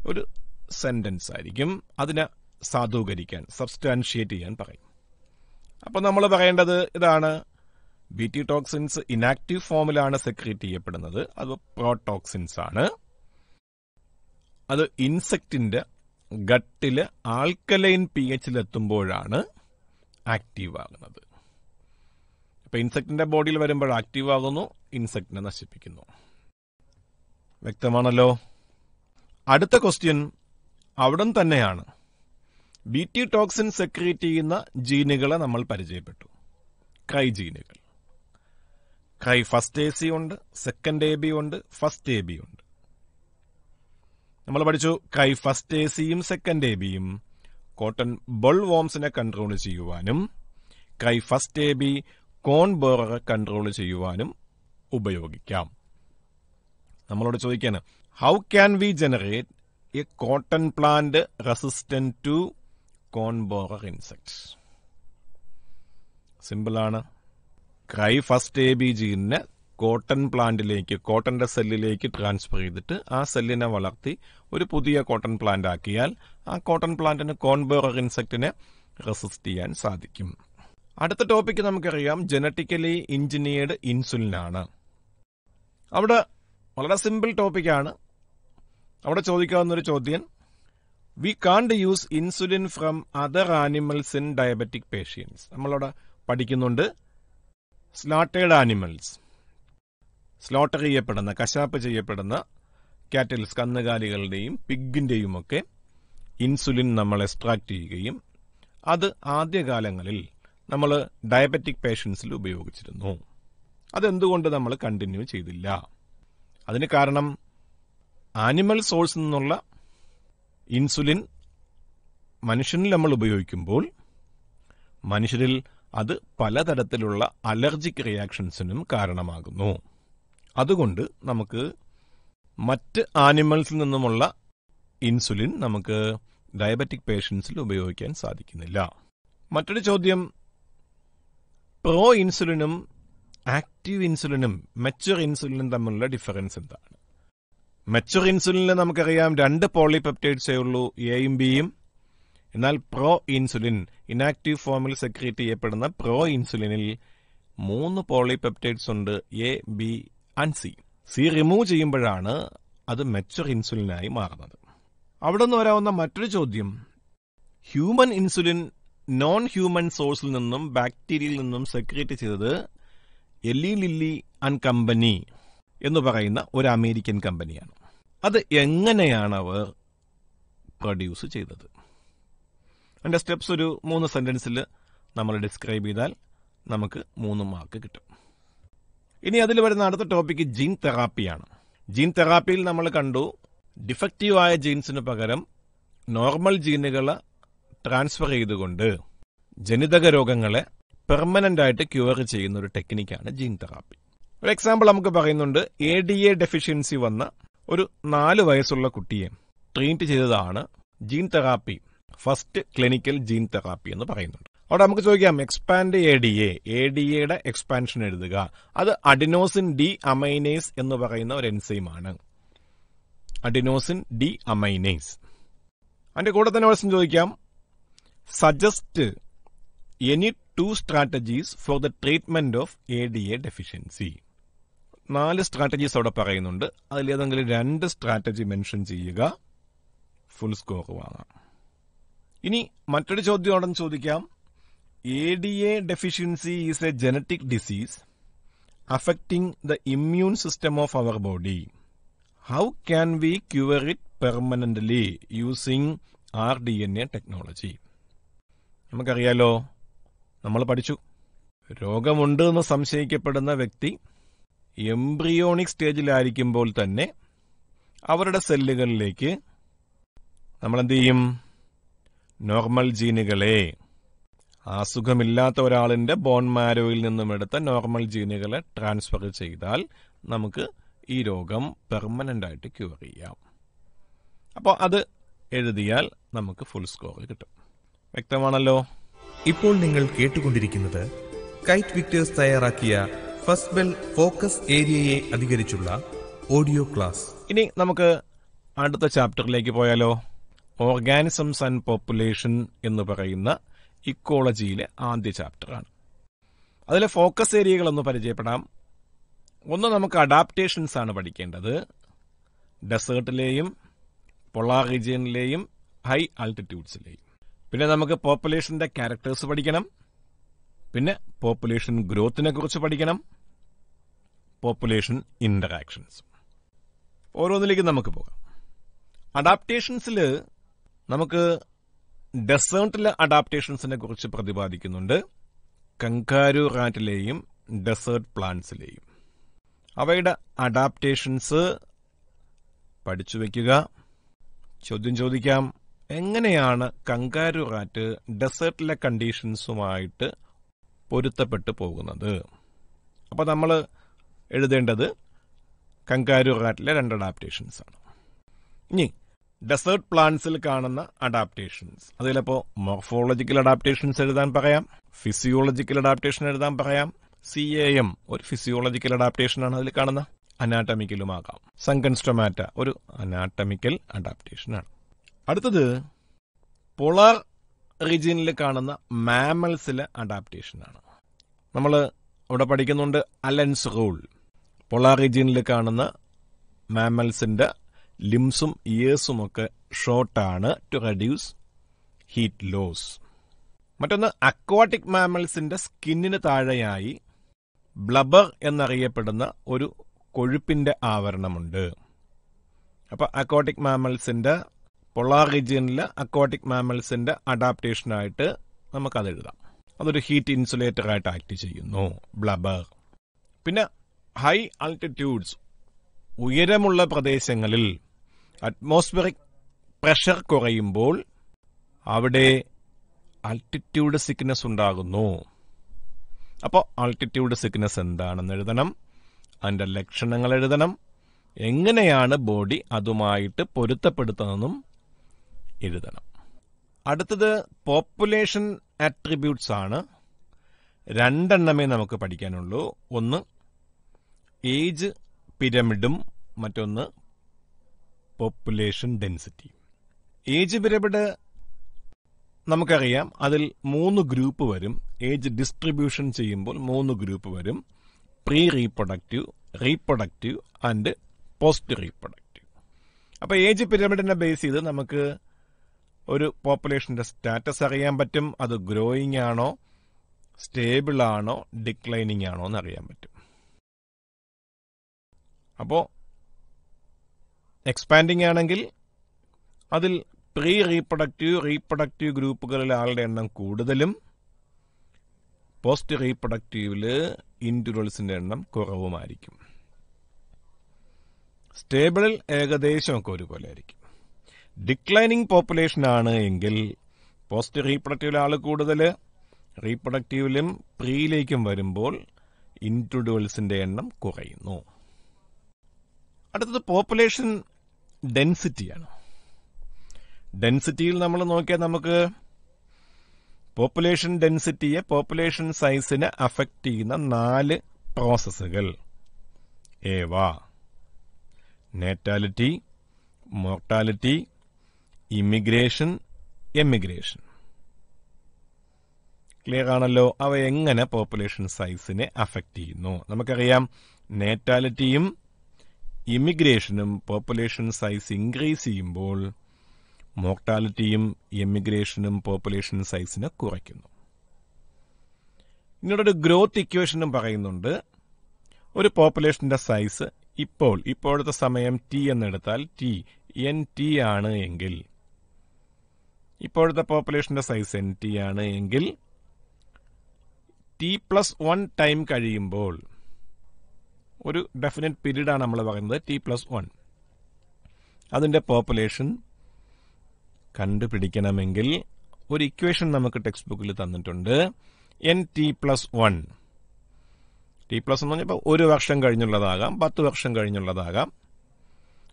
ഒരു സെന്റൻസ് ആയിരിക്കും അതിനെ സാധൂകരിക്കാൻ സബ്സ്റ്റാൻഷിയേറ്റ് ചെയ്യാൻ പറയും. അപ്പോൾ നമ്മൾ പറയേണ്ടത് ഇതാണ്. ബി ടി ടോക്സിൻസ് ഇനാക്റ്റീവ് ഫോമിലാണ് സെക്രീറ്റ് ചെയ്യപ്പെടുന്നത്. അത് പ്രോടോക്സിൻസ് ആണ് അത് ഇൻസെക്റ്റിന്റെ ഗട്ടിൽ ആൽക്കലൈൻ പി എച്ചിലെത്തുമ്പോഴാണ് ആക്റ്റീവ് ആകുന്നത്. ഇപ്പൊ ഇൻസെക്റ്റിന്റെ ബോഡിയിൽ വരുമ്പോൾ ആക്റ്റീവ് ആകുന്നു ഇൻസെക്റ്റിനെ നശിപ്പിക്കുന്നു. വ്യക്തമാണല്ലോ? അടുത്ത ക്വസ്റ്റ്യൻ അവിടം തന്നെയാണ്. ബി ടി ടോക്സിൻ സെക്രീറ്റ് ചെയ്യുന്ന ജീനുകളെ നമ്മൾ പരിചയപ്പെട്ടു. ക്രൈ ജീനുകൾ. ക്രൈ ഫസ്റ്റ് എ സി ഉണ്ട് സെക്കൻഡ് എ ബി ഉണ്ട് ഫസ്റ്റ് എ ബി ഉണ്ട്. നമ്മൾ പഠിച്ചു ക്രൈ ഫസ്റ്റ് എ സിയും സെക്കൻഡ് എ ബിയും കോട്ടൺ ബോൾ വോംസിനെ കൺട്രോൾ ചെയ്യുവാനും cry first A B corn ബോററെ control ചെയ്യുവാനും ഉപയോഗിക്കാം. നമ്മളോട് ചോദിക്കാണ് how can we generate a cotton plant resistant to corn borer insects സിമ്പിളാണ്. ക്രൈ ഫസ്റ്റ് എ ബി ജീനിനെ കോട്ടൺ പ്ലാന്റിലേക്ക് കോട്ടന്റെ സെല്ലിലേക്ക് ട്രാൻസ്ഫർ ചെയ്തിട്ട് ആ സെല്ലിനെ വളർത്തി ഒരു പുതിയ കോട്ടൺ പ്ലാന്റ് ആക്കിയാൽ ആ കോട്ടൺ പ്ലാന്റിന് കോൺബോറർ ഇൻസെക്റ്റിനെ റെസിസ്റ്റ് ചെയ്യാൻ സാധിക്കും. അടുത്ത ടോപ്പിക്ക് നമുക്കറിയാം. ജനറ്റിക്കലി ഇൻസുലിൻ ആണ് അവിടെ വളരെ സിമ്പിൾ ടോപ്പിക്കാണ്. അവിടെ ചോദിക്കാവുന്ന ഒരു ചോദ്യം. We can't use insulin from other animals in diabetic patients നമ്മളവിടെ പഠിക്കുന്നുണ്ട്. സ്ലോട്ടേഡ് ആനിമൽസ് സ്ലോട്ടർ ചെയ്യപ്പെടുന്ന കശാപ്പ് ചെയ്യപ്പെടുന്ന കാറ്റൽസ് കന്നുകാലികളുടെയും പിഗിന്റെയും ഒക്കെ ഇൻസുലിൻ നമ്മൾ എക്സ്ട്രാക്ട് ചെയ്യുകയും അത് ആദ്യകാലങ്ങളിൽ നമ്മൾ ഡയബറ്റിക് പേഷ്യൻസിൽ ഉപയോഗിച്ചിരുന്നു. അതെന്തുകൊണ്ട് നമ്മൾ കണ്ടിന്യൂ ചെയ്തില്ല? അതിന് കാരണം ആനിമൽ സോഴ്സ് നിന്നുള്ള ഇൻസുലിൻ മനുഷ്യനിൽ നമ്മൾ ഉപയോഗിക്കുമ്പോൾ മനുഷ്യരിൽ അത് പലതരത്തിലുള്ള അലർജിക് റിയാക്ഷൻസിനും കാരണമാകുന്നു. അതുകൊണ്ട് നമുക്ക് മറ്റ് ആനിമൽസിൽ നിന്നുമുള്ള ഇൻസുലിൻ നമുക്ക് ഡയബറ്റിക് പേഷ്യൻസിൽ ഉപയോഗിക്കാൻ സാധിക്കുന്നില്ല. മറ്റൊരു ചോദ്യം പ്രോ ഇൻസുലിനും ആക്റ്റീവ് ഇൻസുലിനും മെച്ചുർ ഇൻസുലിനും തമ്മിലുള്ള ഡിഫറൻസ് എന്താണ്? മെച്ചുർ ഇൻസുലിനിൽ നമുക്കറിയാം രണ്ട് പോളിപെപ്റ്റൈഡ്സേ ഉള്ളൂ എയും ബിയും എന്നാൽ പ്രോ ഇൻസുലിൻ ഇനാക്റ്റീവ് ഫോമിൽ സെക്രീറ്റ് ചെയ്യപ്പെടുന്ന പ്രോ ഇൻസുലിനിൽ മൂന്ന് പോളിപെപ്റ്റൈഡ്സ് ഉണ്ട് A B and C C remove ചെയ്യുമ്പോഴാണ് അത് മെച്ചുർ ഇൻസുലിനായി മാറുന്നത്. അവിടെ നിന്ന് വരാവുന്ന മറ്റൊരു ചോദ്യം. ഹ്യൂമൻ ഇൻസുലിൻ നോൺ ഹ്യൂമൻ സോഴ്സിൽ നിന്നും ബാക്ടീരിയയിൽ നിന്നും സെക്രീറ്റ് ചെയ്തത് എല്ലി ലില്ലി ആൻഡ് കമ്പനി എന്ന് പറയുന്ന ഒരു അമേരിക്കൻ കമ്പനിയാണ്. അത് എങ്ങനെയാണ് അവർ പ്രൊഡ്യൂസ് ചെയ്തത്? അതിന്റെ സ്റ്റെപ്സ് ഒരു മൂന്ന് സെന്റൻസിൽ നമ്മൾ ഡിസ്ക്രൈബ് ചെയ്താൽ നമുക്ക് മൂന്ന് മാർക്ക് കിട്ടും. ഇനി അതിൽ വരുന്ന അടുത്ത ടോപ്പിക്ക് ജീൻ തെറാപ്പിയാണ് ജീൻ തെറാപ്പിയിൽ നമ്മൾ കണ്ടു ഡിഫക്റ്റീവായ ജീൻസിന് പകരം നോർമൽ ജീനുകൾ ട്രാൻസ്ഫർ ചെയ്തുകൊണ്ട് ജനിതക രോഗങ്ങളെ പെർമനന്റ് ആയിട്ട് ക്യൂർ ചെയ്യുന്ന ഒരു ടെക്നിക്കാണ് ജീൻ തെറാപ്പി ഒരു എക്സാമ്പിൾ നമുക്ക് പറയുന്നുണ്ട്. എ ഡി എ ഡെഫിഷ്യൻസി വന്ന ഒരു നാല് വയസ്സുള്ള കുട്ടിയെ ട്രീറ്റ് ചെയ്തതാണ് gene therapy first clinical gene therapy എന്ന് പറയുന്നുണ്ട്. അവിടെ നമുക്ക് ചോദിക്കാം expand A D A A D എയുടെ എക്സ്പാൻഷൻ എഴുതുക. അത് അഡിനോസിൻ ഡി അമൈനേസ് എന്ന് പറയുന്ന ഒരു എൻസൈമാണ് അഡിനോസിൻ ഡി അമൈനേസ് അതിന്റെ കൂടെ തന്നെ ക്വസ്റ്റ്യൻ ചോദിക്കാം. Suggest any two strategies for the treatment of A D A deficiency നാല് സ്ട്രാറ്റജീസ് അവിടെ പറയുന്നുണ്ട്. അതിലേതെങ്കിലും രണ്ട് സ്ട്രാറ്റജി മെൻഷൻ ചെയ്യുക. ഫുൾ സ്കോർ വാങ്ങാം. ഇനി മറ്റൊരു ചോദ്യം അവിടെ ചോദിക്കാം. A D A deficiency is a genetic disease affecting the immune system of our body how can we cure it permanently using R D N A technology നമുക്കറിയാലോ നമ്മൾ പഠിച്ചു. രോഗമുണ്ട് എന്ന് സംശയിക്കപ്പെടുന്ന വ്യക്തി എംബ്രിയോണിക് സ്റ്റേജിലായിരിക്കുമ്പോൾ തന്നെ അവരുടെ സെല്ലുകളിലേക്ക് നമ്മൾ എന്ത് ചെയ്യും നോർമൽ ജീനുകളെ. അസുഖമില്ലാത്ത ഒരാളിന്റെ ബോൺ മാരോയിൽ നിന്നും എടുത്ത നോർമൽ ജീനുകളെ ട്രാൻസ്ഫർ ചെയ്താൽ നമുക്ക് ഈ രോഗം പെർമനന്റ് ആയിട്ട് ക്യൂർ ചെയ്യാം. അപ്പോൾ അത് എഴുതിയാൽ നമുക്ക് ഫുൾ സ്കോർ കിട്ടും. വ്യക്തമാണല്ലോ? ഇപ്പോൾ നിങ്ങൾ കേട്ടുകൊണ്ടിരിക്കുന്നത് കൈറ്റ് വിക്ടേഴ്സ് തയ്യാറാക്കിയ ഫസ്റ്റ് ബെൽ ഫോക്കസ് ഏരിയയെ അധികരിച്ചുള്ള ഓഡിയോ ക്ലാസ്. ഇനി നമുക്ക് അടുത്ത ചാപ്റ്ററിലേക്ക് പോയാലോ. ഓർഗാനിസംസ് ആൻഡ് പോപ്പുലേഷൻ എന്ന് പറയുന്ന ഇക്കോളജിയിലെ ആദ്യ ചാപ്റ്ററാണ്. അതിലെ ഫോക്കസ് ഏരിയകൾ ഒന്ന് പരിചയപ്പെടാം. ഒന്ന് നമുക്ക് അഡാപ്റ്റേഷൻസ് ആണ് പഠിക്കേണ്ടത്. ഡെസേർട്ടിലെയും പൊളാർ റീജിയനിലെയും ഹൈ ആൾട്ടിറ്റ്യൂഡ്സിലെയും. പിന്നെ നമുക്ക് പോപ്പുലേഷന്റെ ക്യാരക്ടേഴ്സ് പഠിക്കണം. പിന്നെ പോപ്പുലേഷൻ ഗ്രോത്തിനെ കുറിച്ച് പഠിക്കണം. പോപ്പുലേഷൻ ഇന്ററാക്ഷൻസ് ഓരോന്നിലേക്ക് നമുക്ക് പോകാം. അഡാപ്റ്റേഷൻസിൽ നമുക്ക് ഡെസേർട്ടിലെ അഡാപ്റ്റേഷൻസിനെ കുറിച്ച് പ്രതിപാദിക്കുന്നുണ്ട്. കങ്കാരു റാറ്റിലെയും ഡെസേർട്ട് പ്ലാന്റ്സിലെയും അവയുടെ അഡാപ്റ്റേഷൻസ് പഠിച്ചു വയ്ക്കുക ചോദ്യം ചോദിക്കാം. എങ്ങനെയാണ് കങ്കാരു റാറ്റ് ഡെസേർട്ടിലെ കണ്ടീഷൻസുമായിട്ട് പൊരുത്തപ്പെട്ടു പോകുന്നത്? അപ്പോൾ നമ്മൾ എഴുതേണ്ടത് കങ്കാരു റാറ്റിലെ രണ്ട് അഡാപ്റ്റേഷൻസ് ആണ്. ഇനി ഡെസേർട്ട് പ്ലാന്റ്സിൽ കാണുന്ന അഡാപ്റ്റേഷൻസ് അതിലപ്പോ മോർഫോളജിക്കൽ അഡാപ്റ്റേഷൻസ് എഴുതാൻ പറയാം ഫിസിയോളജിക്കൽ അഡാപ്റ്റേഷൻ എഴുതാൻ പറയാം. സി എ എം ഒരു ഫിസിയോളജിക്കൽ അഡാപ്റ്റേഷൻ ആണ് അതിൽ കാണുന്ന. അനാട്ടമിക്കലുമാകാം സങ്കൻസ്റ്റൊമാറ്റ ഒരു അനാട്ടമിക്കൽ അഡാപ്റ്റേഷൻ ആണ്. അടുത്തത് പോളാർ റീജിയനിൽ കാണുന്ന മാമൽസിലെ അഡാപ്റ്റേഷൻ ആണ്. നമ്മൾ അവിടെ പഠിക്കുന്നുണ്ട് അലൻസ് റൂൾ. പോളാർ റീജിയനിൽ കാണുന്ന മാമൽസിന്റെ ലിംസും ഇയേഴ്സും ഒക്കെ ഷോർട്ടാണ് ടു റെഡ്യൂസ് ഹീറ്റ് ലോസ്. മറ്റൊന്ന് അക്വാട്ടിക് മാമൽസിന്റെ സ്കിന്നിന് താഴെയായി ബ്ലബർ എന്നറിയപ്പെടുന്ന ഒരു കൊഴുപ്പിന്റെ ആവരണമുണ്ട്. അപ്പൊ അക്വാട്ടിക് മാമൽസിന്റെ പൊളാർ റീജിയനിലെ അക്വാട്ടിക് മാമൽസിന്റെ അഡാപ്റ്റേഷനായിട്ട് നമുക്കത് എഴുതാം അതൊരു ഹീറ്റ് ഇൻസുലേറ്റർ ആയിട്ട് ആക്ട് ചെയ്യുന്നു ബ്ലബർ. പിന്നെ ഹൈ ആൾട്ടിറ്റ്യൂഡ്സ് ഉയരമുള്ള പ്രദേശങ്ങളിൽ അറ്റ്മോസ്ഫിയറിക് പ്രഷർ കുറയുമ്പോൾ അവിടെ ആൾട്ടിറ്റ്യൂഡ് സിക്നസ് ഉണ്ടാകുന്നു. അപ്പോൾ ആൾട്ടിറ്റ്യൂഡ് സിക്നസ് എന്താണെന്ന് എഴുതണം. അതിന്റെ ലക്ഷണങ്ങൾ എഴുതണം. എങ്ങനെയാണ് ബോഡി അതുമായിട്ട് പൊരുത്തപ്പെടുത്തുന്നതെന്നും എഴുതണം. അടുത്തത് പോപ്പുലേഷൻ ആട്രിബ്യൂട്ട്സ് ആണ്. രണ്ടെണ്ണമേ നമുക്ക് പഠിക്കാനുള്ളൂ. ഒന്ന് ഏജ് പിരമിഡും മറ്റൊന്ന് പോപ്പുലേഷൻ ഡെൻസിറ്റി. ഏജ് പിരമിഡ് നമുക്കറിയാം. അതിൽ മൂന്ന് ഗ്രൂപ്പ് വരും. ഏജ് ഡിസ്ട്രിബ്യൂഷൻ ചെയ്യുമ്പോൾ മൂന്ന് ഗ്രൂപ്പ് വരും. Pre reproductive reproductive and post reproductive അപ്പോൾ ഏജ് പിരമിഡിനെ ബേസ് ചെയ്ത് നമുക്ക് ഒരു പോപ്പുലേഷന്റെ സ്റ്റാറ്റസ് അറിയാൻ പറ്റും. അത് ഗ്രോയിങ് ആണോ സ്റ്റേബിൾ ആണോ ഡിക്ലൈനിങ് ആണോ എന്ന് അറിയാൻ പറ്റും. അപ്പോ എക്സ്പാൻഡിങ് ആണെങ്കിൽ അതിൽ പ്രീ റീപ്രൊഡക്റ്റീവ് റീപ്രൊഡക്റ്റീവ് ഗ്രൂപ്പുകളിലെ ആളുടെ എണ്ണം കൂടുതലും പോസ്റ്റ് റീപ്രൊഡക്റ്റീവിൽ ഇൻഡിവിജ്വൽസിന്റെ എണ്ണം കുറവുമായിരിക്കും. സ്റ്റേബിളിൽ ഏകദേശമൊക്കെ ഒരുപോലെ ആയിരിക്കും. ഡിക്ലൈനിങ് പോപ്പുലേഷൻ ആണ് എങ്കിൽ പോസ്റ്റ് റീപ്രൊഡക്റ്റീവിലെ ആൾ കൂടുതൽ റീപ്രൊഡക്റ്റീവിലും പ്രീയിലേക്കും വരുമ്പോൾ ഇൻഡിവിജ്വൽസിന്റെ എണ്ണം കുറയുന്നു. അടുത്തത് പോപ്പുലേഷൻ ഡെൻസിറ്റിയാണ് ഡെൻസിറ്റിയിൽ നമ്മൾ നോക്കിയാൽ നമുക്ക് പോപ്പുലേഷൻ ഡെൻസിറ്റിയെ പോപ്പുലേഷൻ സൈസിനെ അഫക്റ്റ് ചെയ്യുന്ന നാല് പ്രോസസ്സുകൾ ഏവ natality mortality immigration emigration clear ആണല്ലോ? അവ എങ്ങനെ പോപ്പുലേഷൻ സൈസിനെ അഫക്റ്റ് ചെയ്യുന്നു? നമുക്കറിയാം നേറ്റാലിറ്റിയും ഇമിഗ്രേഷനും പോപ്പുലേഷൻ സൈസ് ഇൻക്രീസ് ചെയ്യുമ്പോൾ മോർട്ടാലിറ്റിയും ഇമിഗ്രേഷനും പോപ്പുലേഷൻ സൈസിനെ കുറയ്ക്കുന്നു. ഇങ്ങനൊരു ഗ്രോത്ത് ഇക്വേഷനും പറയുന്നുണ്ട്. ഒരു പോപ്പുലേഷന്റെ സൈസ് ഇപ്പോൾ ഇപ്പോഴത്തെ സമയം ടി എന്നെടുത്താൽ ടി എൻ ടി ആണ് എങ്കിൽ ഇപ്പോഴത്തെ പോപ്പുലേഷന്റെ സൈസ് എൻ ടി ആണ് എങ്കിൽ ടി പ്ലസ് വൺ ടൈം കഴിയുമ്പോൾ ഒരു ഡെഫിനറ്റ് പീരീഡ് ആണ് നമ്മൾ പറയുന്നത്. ടി പ്ലസ് വൺ അതിന്റെ പോപ്പുലേഷൻ കണ്ടുപിടിക്കണമെങ്കിൽ ഒരു ഇക്വേഷൻ നമുക്ക് ടെക്സ്റ്റ് ബുക്കിൽ തന്നിട്ടുണ്ട് N T plus one T plus എന്ന് പറഞ്ഞപ്പോൾ ഒരു വർഷം കഴിഞ്ഞുള്ളതാകാം പത്ത് വർഷം കഴിഞ്ഞുള്ളതാകാം.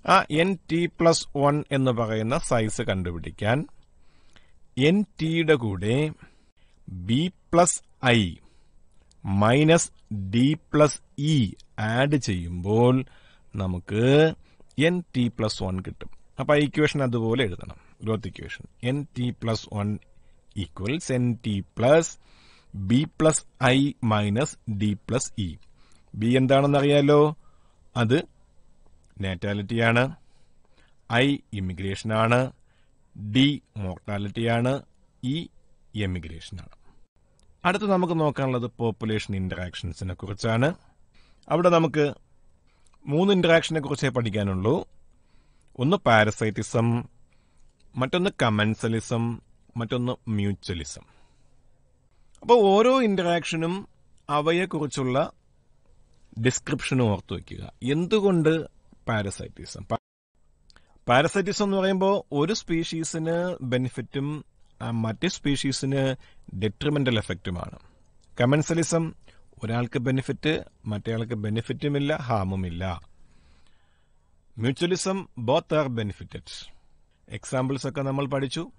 ആ എൻ ടി പ്ലസ് വൺ എന്ന് പറയുന്ന സൈസ് കണ്ടുപിടിക്കാൻ എൻ ടിയുടെ കൂടെ B plus I minus D plus E add ചെയ്യുമ്പോൾ നമുക്ക് എൻ ടി പ്ലസ് വൺ കിട്ടും. അപ്പോൾ ആ ഇക്വേഷൻ അതുപോലെ എഴുതണം. Growth equation N T plus one equals N T plus B plus I minus D plus E B എന്താണെന്ന് അറിയാലോ അത് നാറ്റാലിറ്റിയാണ് ഐ ഇമിഗ്രേഷനാണ് ഡി മോർട്ടാലിറ്റിയാണ് ഇ എമിഗ്രേഷനാണ് അടുത്ത് നമുക്ക് നോക്കാനുള്ളത് പോപ്പുലേഷൻ ഇന്ററാക്ഷൻസിനെ കുറിച്ചാണ്. അവിടെ നമുക്ക് മൂന്ന് ഇന്ററാക്ഷനെ കുറിച്ചേ പഠിക്കാനുള്ളൂ. ഒന്ന് പാരസൈറ്റിസം മറ്റൊന്ന് കമൻസലിസം മറ്റൊന്ന് മ്യൂച്വലിസം അപ്പോൾ ഓരോ ഇന്ററാക്ഷനും അവയെക്കുറിച്ചുള്ള ഡിസ്ക്രിപ്ഷനും ഓർത്തു വയ്ക്കുക എന്തുകൊണ്ട് പാരസൈറ്റിസം പാരസൈറ്റിസം എന്ന് പറയുമ്പോൾ ഒരു സ്പീഷീസിന് ബെനിഫിറ്റും മറ്റ് സ്പീഷീസിന് ഡെട്രിമെന്റൽ എഫക്റ്റുമാണ് കമൻസലിസം ഒരാൾക്ക് ബെനിഫിറ്റ് മറ്റേയാൾക്ക് ബെനിഫിറ്റുമില്ല ഹാമുമില്ല. Mutualism both are benefited examples ഒക്കെ നമ്മൾ പഠിച്ചു.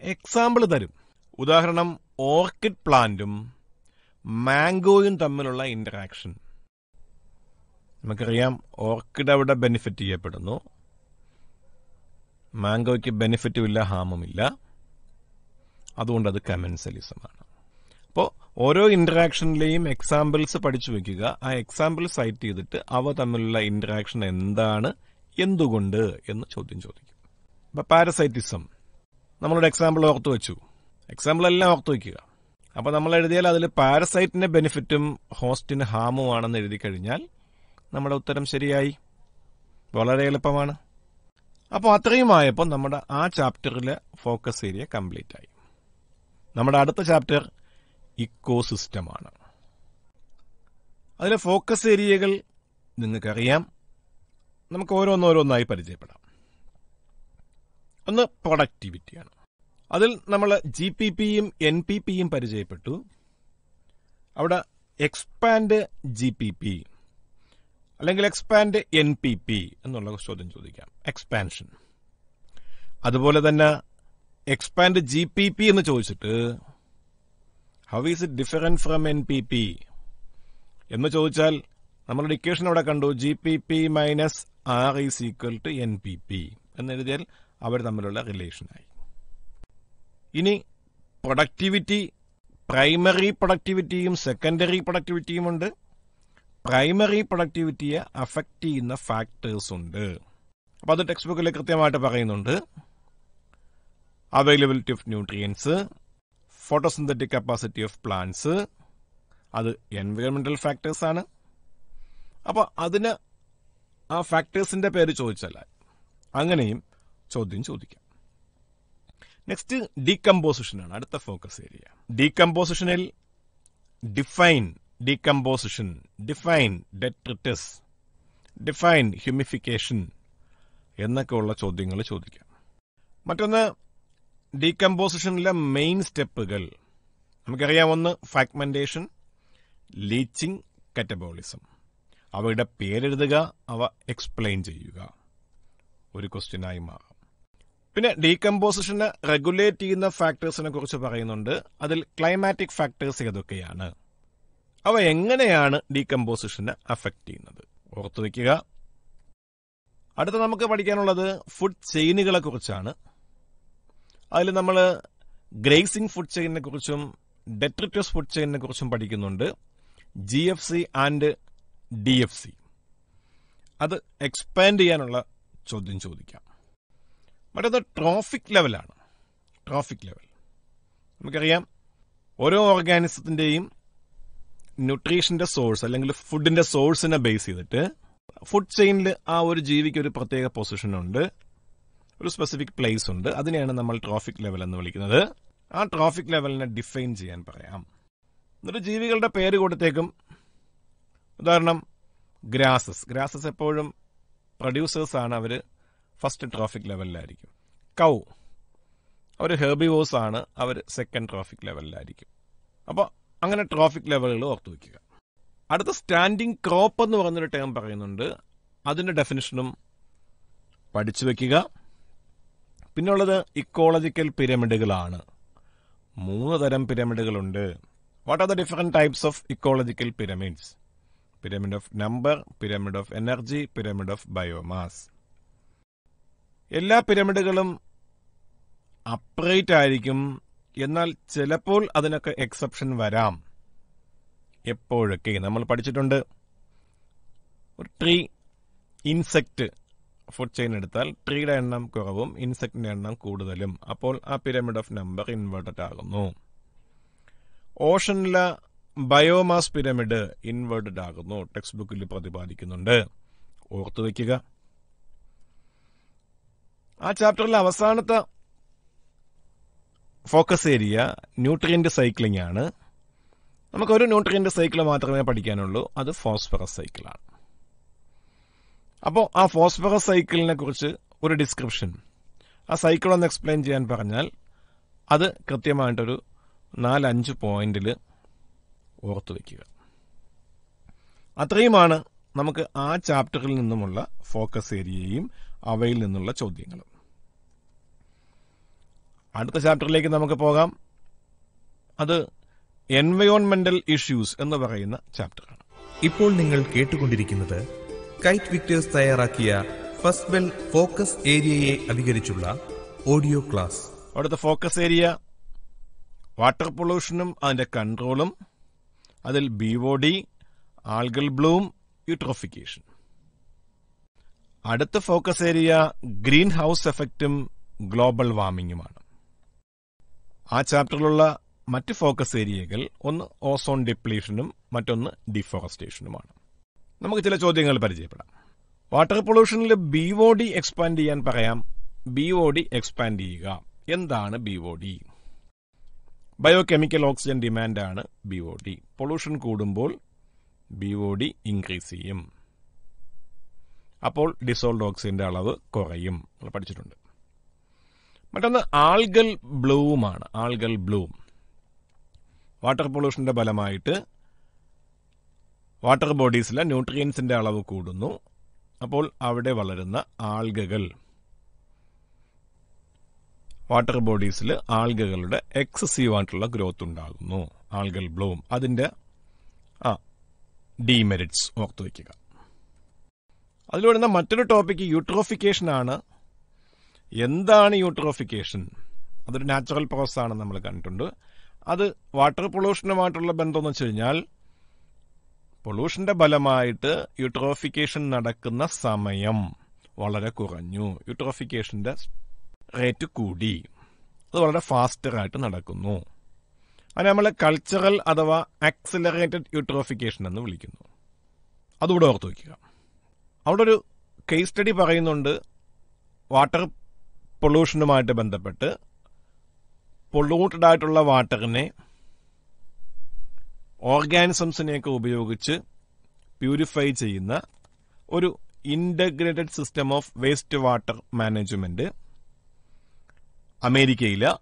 എക്സാമ്പിൾ തരും. ഉദാഹരണം ഓർക്കിഡ് പ്ലാന്റും മാംഗോയും തമ്മിലുള്ള ഇന്ററാക്ഷൻ നമുക്കറിയാം ഓർക്കിഡ് അവിടെ ബെനിഫിറ്റ് ചെയ്യപ്പെടുന്നു. മാംഗോയ്ക്ക് ബെനിഫിറ്റുമില്ല ഹാമുമില്ല. അതുകൊണ്ട് അത് കമൻസലിസമാണ് അപ്പോൾ ഓരോ ഇന്ററാക്ഷനിലെയും എക്സാമ്പിൾസ് പഠിച്ചു വെക്കുക. ആ എക്സാമ്പിൾ സൈറ്റ് ചെയ്തിട്ട് അവ തമ്മിലുള്ള ഇന്ററാക്ഷൻ എന്താണ് എന്തുകൊണ്ട് എന്ന് ചോദ്യം ചോദിക്കും. അപ്പൊ പാരസൈറ്റിസം നമ്മളുടെ എക്സാമ്പിൾ ഓർത്തു വെച്ചു. എക്സാമ്പിൾ എല്ലാം ഓർത്തു വയ്ക്കുക അപ്പോൾ നമ്മൾ എഴുതിയാൽ അതിൽ പാരസൈറ്റിന്റെ ബെനിഫിറ്റും ഹോസ്റ്റിന് ഹാമും ആണെന്ന് എഴുതി കഴിഞ്ഞാൽ നമ്മുടെ ഉത്തരം ശരിയായി. വളരെ എളുപ്പമാണ്. അപ്പോൾ അത്രയും ആയപ്പോൾ നമ്മുടെ ആ ചാപ്റ്ററിലെ ഫോക്കസ് ഏരിയ കംപ്ലീറ്റ് ആയി. നമ്മുടെ അടുത്ത ചാപ്റ്റർ ഇക്കോസിസ്റ്റമാണ്. അതിലെ ഫോക്കസ് ഏരിയകൾ നിങ്ങൾക്കറിയാം. നമുക്ക് ഓരോന്നോരോന്നായി പരിചയപ്പെടാം. ഒന്ന് പ്രൊഡക്ടിവിറ്റിയാണ് അതിൽ നമ്മൾ ജി പി പിയും എൻ പി പിയും പരിചയപ്പെട്ടു. അവിടെ എക്സ്പാൻഡ് ജി പി പി അല്ലെങ്കിൽ എക്സ്പാൻഡ് എൻ പി പി എന്നുള്ള ചോദ്യം ചോദിക്കാം. എക്സ്പാൻഷൻ അതുപോലെ തന്നെ എക്സ്പാൻഡ് ജി പി പി എന്ന് ചോദിച്ചിട്ട് how is it different from N P P എന്ന് ചോദിച്ചാൽ നമ്മൾ ഡിക്കേഷൻ അവിടെ കണ്ടു. G P P minus R is equal to N P P എന്നെഴുതിയാൽ അവർ തമ്മിലുള്ള റിലേഷനായി ഇനി പ്രൊഡക്ടിവിറ്റി പ്രൈമറി പ്രൊഡക്ടിവിറ്റിയും സെക്കൻഡറി പ്രൊഡക്ടിവിറ്റിയും ഉണ്ട്. പ്രൈമറി പ്രൊഡക്ടിവിറ്റിയെ അഫക്റ്റ് ചെയ്യുന്ന ഫാക്ടേഴ്സ് ഉണ്ട്. അപ്പോൾ അത് ടെക്സ്റ്റ് ബുക്കിൽ കൃത്യമായിട്ട് പറയുന്നുണ്ട്. Availability of nutrients photosynthetic capacity of plants അത് എൻവയോൺമെന്റൽ ഫാക്ടേഴ്സ് ആണ്. അപ്പൊ അതിന് ആ ഫാക്ടേഴ്സിന്റെ പേര് ചോദിച്ചാൽ അങ്ങനെയും ചോദ്യം ചോദിക്കാം. നെക്സ്റ്റ് ഡീകമ്പോസിഷൻ ആണ്. അടുത്ത focus area ഡീകമ്പോസിഷനിൽ define decomposition define detritus define humification എന്നൊക്കെയുള്ള ചോദ്യങ്ങൾ ചോദിക്കാം. മറ്റൊന്ന് ഡീകമ്പോസിഷനിലെ മെയിൻ സ്റ്റെപ്പുകൾ. നമുക്കറിയാം ഒന്ന് ഫ്രാഗ്മെന്റേഷൻ ലീച്ചിങ് കറ്റബോളിസം. അവയുടെ പേരെഴുതുക അവ എക്സ്പ്ലെയിൻ ചെയ്യുക. ഒരു ക്വസ്റ്റ്യനായി മാറാം. പിന്നെ ഡീകമ്പോസിഷനെ റെഗുലേറ്റ് ചെയ്യുന്ന ഫാക്ടേഴ്സിനെ കുറിച്ച് പറയുന്നുണ്ട്. അതിൽ ക്ലൈമാറ്റിക് ഫാക്ടേഴ്സ് ഏതൊക്കെയാണ്? അവ എങ്ങനെയാണ് ഡീകമ്പോസിഷനെ അഫക്റ്റ് ചെയ്യുന്നത്? ഓർത്തു വയ്ക്കുക അടുത്ത നമുക്ക് പഠിക്കാനുള്ളത് ഫുഡ് ചെയിനുകളെ കുറിച്ചാണ്. അതിൽ നമ്മൾ ഗ്രേസിംഗ് ഫുഡ് ചെയിനെ കുറിച്ചും ഡെട്രിറ്റസ് ഫുഡ് ചെയിനെ കുറിച്ചും പഠിക്കുന്നുണ്ട്. G F C and D F C അത് എക്സ്പാൻഡ് ചെയ്യാനുള്ള ചോദ്യം ചോദിക്കാം. മറ്റത് ട്രോഫിക് ലെവലാണ് ട്രോഫിക് ലെവൽ നമുക്കറിയാം ഓരോ ഓർഗാനിസത്തിന്റെയും ന്യൂട്രീഷന്റെ സോഴ്സ് അല്ലെങ്കിൽ ഫുഡിന്റെ സോഴ്സിനെ ബേസ് ചെയ്തിട്ട് ഫുഡ് ചെയിനിൽ ആ ഒരു ജീവിക്ക് ഒരു പ്രത്യേക പൊസിഷൻ ഉണ്ട്. ഒരു സ്പെസിഫിക് പ്ലേസ് ഉണ്ട്. അതിനെയാണ് നമ്മൾ ട്രോഫിക് ലെവൽ എന്ന് വിളിക്കുന്നത്. ആ ട്രോഫിക് ലെവലിനെ ഡിഫൈൻ ചെയ്യാൻ പറയാം. എന്നിട്ട് ജീവികളുടെ പേര് കൊടുത്തേക്കും. ഉദാഹരണം ഗ്രാസസ് ഗ്രാസസ് എപ്പോഴും പ്രൊഡ്യൂസേഴ്സ് ആണ്. അവർ ഫസ്റ്റ് ട്രോഫിക് ലെവലിലായിരിക്കും കൗ അവർ ഹെർബിവോസ് ആണ്. അവർ സെക്കൻഡ് ട്രോഫിക് ലെവലിലായിരിക്കും അപ്പോൾ അങ്ങനെ ട്രോഫിക് ലെവലുകൾ ഓർത്തു വയ്ക്കുക അടുത്ത സ്റ്റാൻഡിങ് ക്രോപ്പ് എന്ന് പറഞ്ഞൊരു ടേം പറയുന്നുണ്ട്. അതിന്റെ ഡെഫിനിഷനും പഠിച്ചു വെക്കുക. പിന്നുള്ളത് ഇക്കോളജിക്കൽ പിരമിഡുകളാണ്. മൂന്ന് തരം പിരമിഡുകളുണ്ട്. What are the different types of ecological pyramids pyramid of number pyramid of energy pyramid of biomass എല്ലാ പിരമിഡുകളും അപ്രൈറ്റ് ആയിരിക്കും. എന്നാൽ ചിലപ്പോൾ അതിനൊക്കെ എക്സെപ്ഷൻ വരാം. എപ്പോഴൊക്കെ? നമ്മൾ പഠിച്ചിട്ടുണ്ട്. ഒരു ട്രീ ഇൻസെക്റ്റ് ഫുഡ് ചെയിൻ എടുത്താൽ ട്രീയുടെ എണ്ണം കുറവും ഇൻസെക്റ്റിന്റെ എണ്ണം കൂടുതലും. അപ്പോൾ ആ പിരമിഡ് ഓഫ് നമ്പർ ഇൻവേർട്ടഡ് ആകുന്നു. ഓഷനിലെ ബയോമാസ് പിരമിഡ് ഇൻവേർട്ടഡ് ആകുന്നു. ടെക്സ്റ്റ് ബുക്കിൽ പ്രതിപാദിക്കുന്നുണ്ട്. ഓർത്തു വയ്ക്കുക ആ ചാപ്റ്ററിലെ അവസാനത്തെ ഫോക്കസ് ഏരിയ ന്യൂട്രിയന്റ് സൈക്ലിംഗ് ആണ്. നമുക്കൊരു ന്യൂട്രിയന്റ് സൈക്കിൾ മാത്രമേ പഠിക്കാനുള്ളൂ. അത് ഫോസ്ഫറസ് സൈക്കിളാണ് അപ്പോൾ ആ ഫോസ്ഫറസ് സൈക്കിളിനെ കുറിച്ച് ഒരു ഡിസ്ക്രിപ്ഷൻ. ആ സൈക്കിൾ ഒന്ന് എക്സ്പ്ലെയിൻ ചെയ്യാൻ പറഞ്ഞാൽ അത് കൃത്യമായിട്ടൊരു നാലഞ്ച് പോയിന്റിൽ ഓർത്തു വയ്ക്കുക അത്രയുമാണ് നമുക്ക് ആ ചാപ്റ്ററിൽ നിന്നുമുള്ള ഫോക്കസ് ഏരിയയും അവയിൽ നിന്നുള്ള ചോദ്യങ്ങളും. അടുത്ത ചാപ്റ്ററിലേക്ക് നമുക്ക് പോകാം. അത് എൻവയോൺമെന്റൽ ഇഷ്യൂസ് എന്ന് പറയുന്ന ചാപ്റ്ററാണ്. ഇപ്പോൾ നിങ്ങൾ കേട്ടുകൊണ്ടിരിക്കുന്നത് കൈറ്റ് വിക്ടേഴ്സ് തയ്യാറാക്കിയ ഫസ്റ്റ് ബെൽ ഫോക്കസ് ഏരിയയെ അധികരിച്ചുള്ള ഓഡിയോ ക്ലാസ് അവിടുത്തെ ഫോക്കസ് ഏരിയ വാട്ടർ പൊള്യൂഷനും അതിന്റെ കൺട്രോളും അതിൽ B O D algal bloom eutrophication അടുത്ത ഫോക്കസ് ഏരിയ ഗ്രീൻ ഹൗസ് എഫക്റ്റും ഗ്ലോബൽ വാർമിങ്ങുമാണ് ആ ചാപ്റ്ററിലുള്ള മറ്റ് ഫോക്കസ് ഏരിയകൾ ഒന്ന് ഓസോൺ ഡിപ്ലീഷനും മറ്റൊന്ന് ഡിഫോറസ്റ്റേഷനുമാണ് നമുക്ക് ചില ചോദ്യങ്ങൾ പരിചയപ്പെടാം. വാട്ടർ പൊള്യൂഷനിൽ ബി ഒ ഡി എക്സ്പാൻഡ് ചെയ്യാൻ പറയാം. ബി ഒ ഡി എക്സ്പാൻഡ് ചെയ്യുക. എന്താണ് B O D biochemical oxygen ഡിമാൻഡാണ് B O D pollution കൂടുമ്പോൾ ബി ഒ ഡി ഇൻക്രീസ് ചെയ്യും. അപ്പോൾ ഡിസോൾഡ് ഓക്സിജന്റെ അളവ് കുറയും. നമ്മൾ പഠിച്ചിട്ടുണ്ട്. മറ്റൊന്ന് ആൾഗൽ ബ്ലൂമാണ് ആൾഗൽ ബ്ലൂം. വാട്ടർ പൊള്യൂഷന്റെ ഫലമായിട്ട് വാട്ടർ ബോഡീസിലെ ന്യൂട്രിയൻസിന്റെ അളവ് കൂടുന്നു. അപ്പോൾ അവിടെ വളരുന്ന ആൽഗകൾ. വാട്ടർ ബോഡീസിൽ ആൽഗകളുടെ എക്സസീവ് ആയിട്ടുള്ള ഗ്രോത്ത് ഉണ്ടാകുന്നു. Algal bloom. അതിന്റെ ആ ഡിമെറിറ്റ്സ് ഓർത്തു വയ്ക്കുക. അതിൽ വരുന്ന മറ്റൊരു ടോപ്പിക് യൂട്രോഫിക്കേഷൻ ആണ്. എന്താണ് യൂട്രോഫിക്കേഷൻ? അതൊരു നാച്ചുറൽ പ്രോസസ് ആണ് നമ്മൾ കണ്ടിട്ടുണ്ട്. അത് വാട്ടർ പൊള്യൂഷനുമായിട്ടുള്ള ബന്ധം എന്ന് വെച്ച് കഴിഞ്ഞാൽ പൊള്യൂഷന്റെ ഫലമായിട്ട് യൂട്രോഫിക്കേഷൻ നടക്കുന്ന സമയം വളരെ കുറഞ്ഞു. യൂട്രോഫിക്കേഷന്റെ റേറ്റ് കൂടി. അത് വളരെ ഫാസ്റ്റർ ആയിട്ട് നടക്കുന്നു. അതിന് നമ്മൾ കൾച്ചറൽ അഥവാ ആക്സിലറേറ്റഡ് യൂട്രോഫിക്കേഷൻ എന്ന് വിളിക്കുന്നു. അതുകൂടെ ഓർത്ത് വയ്ക്കുക. അവിടെ ഒരു കേസ് സ്റ്റഡി പറയുന്നുണ്ട് വാട്ടർ പൊള്യൂഷനുമായിട്ട് ബന്ധപ്പെട്ട്. പൊള്യൂട്ടഡ് ആയിട്ടുള്ള വാട്ടറിനെ ഓർഗാനിസംസിനെയൊക്കെ ഉപയോഗിച്ച് പ്യൂരിഫൈ ചെയ്യുന്ന ഒരു integrated system of waste water management അമേരിക്കയിലെ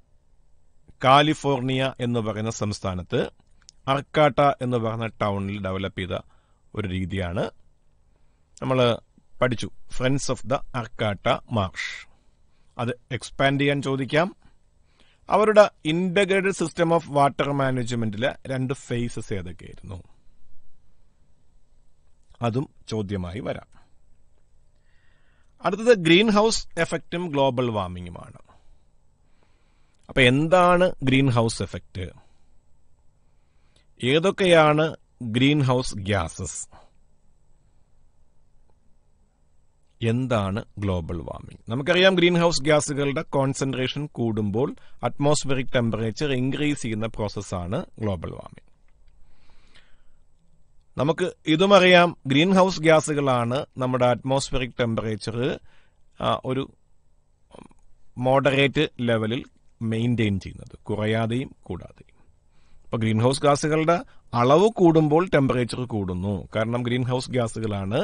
കാലിഫോർണിയ എന്ന് പറയുന്ന സംസ്ഥാനത്ത് അർക്കാട്ട എന്ന് പറയുന്ന ടൗണിൽ ഡെവലപ്പ് ചെയ്ത ഒരു രീതിയാണ് നമ്മൾ പഠിച്ചു. Friends of the Arcata marsh അത് എക്സ്പാൻഡ് ചെയ്യാൻ ചോദിക്കാം. അവരുടെ ഇന്റഗ്രേറ്റഡ് സിസ്റ്റം ഓഫ് വാട്ടർ മാനേജ്മെന്റിലെ രണ്ട് ഫേസസ് ഏതൊക്കെയായിരുന്നു? അതും ചോദ്യമായി വരാം. അടുത്തത് ഗ്രീൻ ഹൗസ് എഫക്റ്റും ഗ്ലോബൽ വാർമിങ്ങുമാണ് അപ്പൊ എന്താണ് ഗ്രീൻ ഹൗസ് എഫക്റ്റ് ഏതൊക്കെയാണ് ഗ്രീൻ ഹൗസ് ഗ്യാസസ് എന്താണ് ഗ്ലോബൽ വാർമിംഗ് നമുക്കറിയാം ഗ്രീൻ ഹൗസ് ഗ്യാസുകളുടെ കോൺസെൻട്രേഷൻ കൂടുമ്പോൾ അറ്റ്മോസ്ഫിയറിക് ടെമ്പറേച്ചർ ഇൻക്രീസ് ചെയ്യുന്ന പ്രോസസ്സാണ് ഗ്ലോബൽ വാർമിംഗ് നമുക്ക് ഇതും അറിയാം ഗ്രീൻ ഹൗസ് ഗ്യാസുകളാണ് നമ്മുടെ അറ്റ്മോസ്ഫിയറിക് ടെമ്പറേച്ചർ ഒരു മോഡറേറ്റ് ലെവലിൽ മെയിന്റെയിൻ ചെയ്യുന്നത് കുറയാതെയും കൂടാതെയും. അപ്പോൾ ഗ്രീൻ ഹൗസ് ഗ്യാസുകളുടെ അളവ് കൂടുമ്പോൾ ടെമ്പറേച്ചർ കൂടുന്നു. കാരണം ഗ്രീൻ ഹൗസ് ഗ്യാസുകളാണ്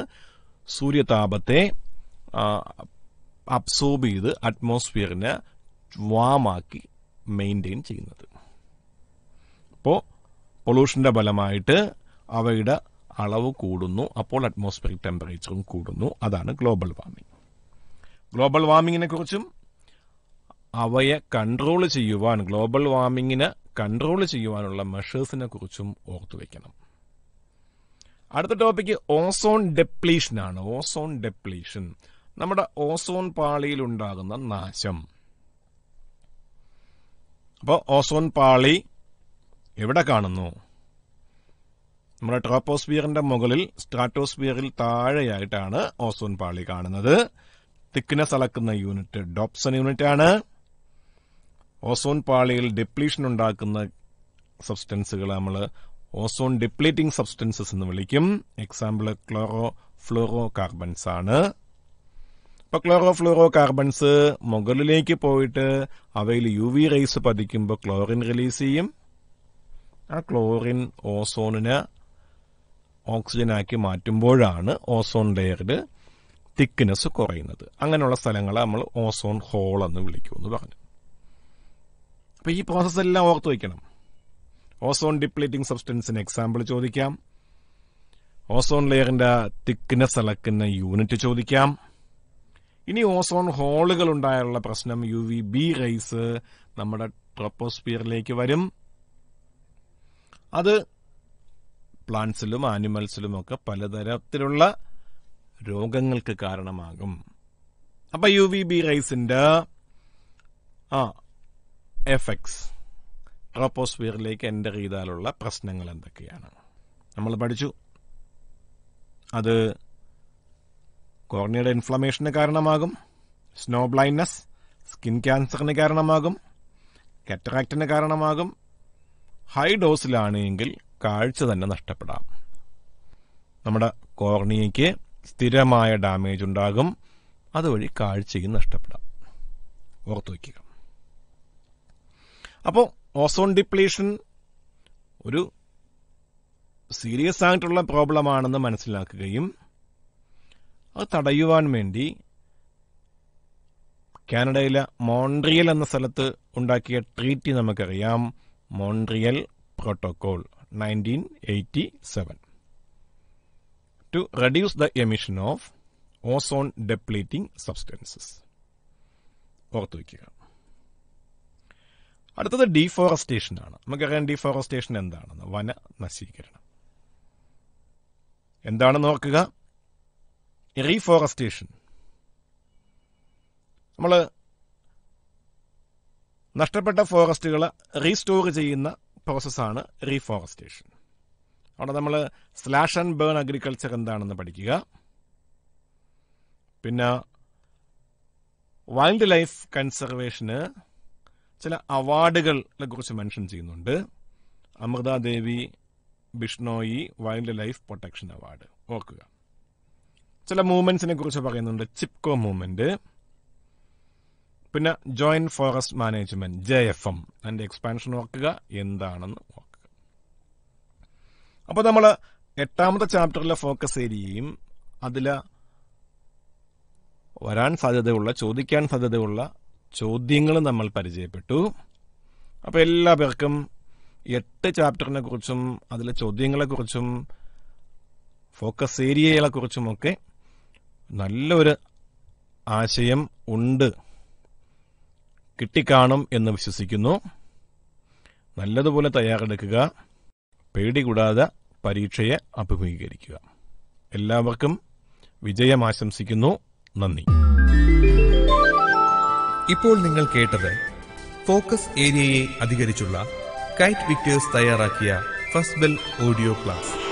സൂര്യതാപത്തെ അബ്സോർബ് ചെയ്ത് അറ്റ്മോസ്ഫിയറിനെ വാമാക്കി മെയിന്റെയിൻ ചെയ്യുന്നത്. അപ്പോൾ പൊല്യൂഷന്റെ ഫലമായിട്ട് അവയുടെ അളവ് കൂടുന്നു. അപ്പോൾ അറ്റ്മോസ്ഫിയറിക് ടെമ്പറേച്ചറും കൂടുന്നു. അതാണ് ഗ്ലോബൽ വാർമിംഗ് ഗ്ലോബൽ വാർമിങ്ങിനെ കുറിച്ചും അവയെ കൺട്രോൾ ചെയ്യുവാൻ ഗ്ലോബൽ വാർമിങ്ങിനെ കൺട്രോൾ ചെയ്യുവാനുള്ള മെഷേഴ്സിനെ കുറിച്ചും ഓർത്തു വെക്കണം. അടുത്ത ടോപ്പിക്ക് ഓസോൺ ഡെപ്ലീഷൻ ആണ്. ഓസോൺ ഡെപ്ലീഷൻ നമ്മുടെ ഓസോൺ പാളിയിൽ ഉണ്ടാകുന്ന നാശം. അപ്പോൾ ഓസോൺ പാളി എവിടെ കാണുന്നു? നമ്മുടെ ട്രോപ്പോസ്ഫിയറിന്റെ മുകളിൽ സ്ട്രാറ്റോസ്ഫിയറിൽ താഴെയായിട്ടാണ് ഓസോൺ പാളി കാണുന്നത്. തിക്നെസ് അളക്കുന്ന യൂണിറ്റ് ഡോപ്സൺ യൂണിറ്റ് ആണ് ഓസോൺ പാളിയിൽ ഡിപ്ലീഷൻ ഉണ്ടാക്കുന്ന സബ്സ്റ്റൻസുകൾ നമ്മൾ ഓസോൺ ഡിപ്ലീറ്റിംഗ് സബ്സ്റ്റൻസസ് എന്ന് വിളിക്കും. എക്സാമ്പിൾ ക്ലോറോ ഫ്ലോറോ കാർബൺസ് ആണ്. ഇപ്പൊ ക്ലോറോ ഫ്ലൂറോ കാർബൺസ് മുകളിലേക്ക് പോയിട്ട് അവയിൽ യു വി റേസ് പതിക്കുമ്പോൾ ക്ലോറിൻ റിലീസ് ചെയ്യും. ആ ക്ലോറിൻ ഓസോണിന് ഓക്സിജനാക്കി മാറ്റുമ്പോഴാണ് ഓസോൺ ലെയറിൽ തിക്നെസ് കുറയുന്നത്. അങ്ങനെയുള്ള സ്ഥലങ്ങളെ നമ്മൾ ഓസോൺ ഹോൾ എന്ന് വിളിക്കുമെന്ന് പറഞ്ഞു. അപ്പൊ ഈ പ്രോസസ് എല്ലാം ഓർത്തു വയ്ക്കണം ഓസോൺ ഡിപ്ലീറ്റിംഗ് സബ്സ്റ്റൻസിന് എക്സാമ്പിൾ ചോദിക്കാം. ഓസോൺ ലെയറിന്റെ തിക്നെസ് അളക്കുന്ന യൂണിറ്റ് ചോദിക്കാം. ഇനി ഓസോൺ ഹോളുകൾ ഉണ്ടായുള്ള പ്രശ്നം യു വി ബി റൈസ് നമ്മുടെ ട്രോപ്പോസ്ഫിയറിലേക്ക് വരും. അത് പ്ലാന്റ്സിലും ആനിമൽസിലും ഒക്കെ പലതരത്തിലുള്ള രോഗങ്ങൾക്ക് കാരണമാകും. അപ്പൊ യു വി ബി റൈസിന്റെ ആ എഫക്ട്സ് ട്രോപ്പോസ്ഫിയറിലേക്ക് എന്റർ ചെയ്താലുള്ള പ്രശ്നങ്ങൾ എന്തൊക്കെയാണ്? നമ്മൾ പഠിച്ചു. അത് കോർണിയയുടെ ഇൻഫ്ലമേഷന് കാരണമാകും. സ്നോ ബ്ലൈൻഡ്നസ് സ്കിൻ ക്യാൻസറിന് കാരണമാകും. കറ്ററാക്റ്റിന് കാരണമാകും. ഹൈ ഡോസിലാണ് എങ്കിൽ കാഴ്ച തന്നെ നഷ്ടപ്പെടാം. നമ്മുടെ കോർണിയയ്ക്ക് സ്ഥിരമായ ഡാമേജ് ഉണ്ടാകും. അതുവഴി കാഴ്ചയും നഷ്ടപ്പെടാം. ഓർത്തു വയ്ക്കുക. അപ്പോൾ ഓസോൺ ഡിപ്ലീഷൻ ഒരു സീരിയസ് ആയിട്ടുള്ള പ്രോബ്ലമാണെന്ന് മനസ്സിലാക്കുകയും അത് തടയുവാൻ വേണ്ടി കാനഡയിലെ മോൺട്രിയൽ എന്ന സ്ഥലത്ത് ഉണ്ടാക്കിയ ട്രീറ്റി നമുക്കറിയാം. Montreal protocol nineteen eighty seven. To reduce the emission of ozone depleting substances. ഓർത്തു വയ്ക്കുക. അടുത്തത് ഡീഫോറസ്റ്റേഷൻ ആണ് നമുക്കറിയാം ഡീഫോറസ്റ്റേഷൻ എന്താണെന്ന് വന നശീകരണം. എന്താണെന്ന് ഓർക്കുക? റീഫോറസ്റ്റേഷൻ നമ്മൾ നഷ്ടപ്പെട്ട ഫോറസ്റ്റുകൾ റീസ്റ്റോർ ചെയ്യുന്ന പ്രോസസ്സാണ് റീഫോറസ്റ്റേഷൻ അവിടെ നമ്മൾ സ്ലാഷ് ആൻഡ് ബേൺ അഗ്രികൾച്ചർ എന്താണെന്ന് പഠിക്കുക. പിന്നെ വൈൽഡ് ലൈഫ് കൺസർവേഷന് ചില അവാർഡുകളെ കുറിച്ച് മെൻഷൻ ചെയ്യുന്നുണ്ട്. Amrita Devi Bishnoi wildlife protection award ഓർക്കുക. ചില മൂവ്മെന്റ്സിനെ കുറിച്ച് പറയുന്നുണ്ട്. ചിപ്കോ മൂവ്മെന്റ്. പിന്നെ joint forest management J F M. അതിന്റെ എക്സ്പാൻഷൻ ഓർക്കുക. എന്താണെന്ന് ഓർക്കുക. അപ്പോൾ നമ്മൾ എട്ടാമത്തെ ചാപ്റ്ററിലെ ഫോക്കസ് ഏരിയയും അതിൽ വരാൻ സാധ്യതയുള്ള ചോദിക്കാൻ സാധ്യതയുള്ള ചോദ്യങ്ങളും നമ്മൾ പരിചയപ്പെട്ടു. അപ്പോൾ എല്ലാ പേർക്കും എട്ട് ചാപ്റ്ററിനെ കുറിച്ചും അതിലെ ചോദ്യങ്ങളെക്കുറിച്ചും ഫോക്കസ് ഏരിയകളെക്കുറിച്ചുമൊക്കെ നല്ലൊരു ആശയം ഉണ്ട്. കിട്ടിക്കാണും എന്ന് വിശ്വസിക്കുന്നു. നല്ലതുപോലെ തയ്യാറെടുക്കുക. പേടി കൂടാതെ പരീക്ഷയെ അഭിമുഖീകരിക്കുക. എല്ലാവർക്കും വിജയം ആശംസിക്കുന്നു. നന്ദി. ഇപ്പോൾ നിങ്ങൾ കേട്ടത് ഫോക്കസ് ഏരിയയെ അധികരിച്ചുള്ള കൈറ്റ് വിക്ടേഴ്സ് തയ്യാറാക്കിയ ഫസ്റ്റ് ബെൽ ഓഡിയോ ക്ലാസ്.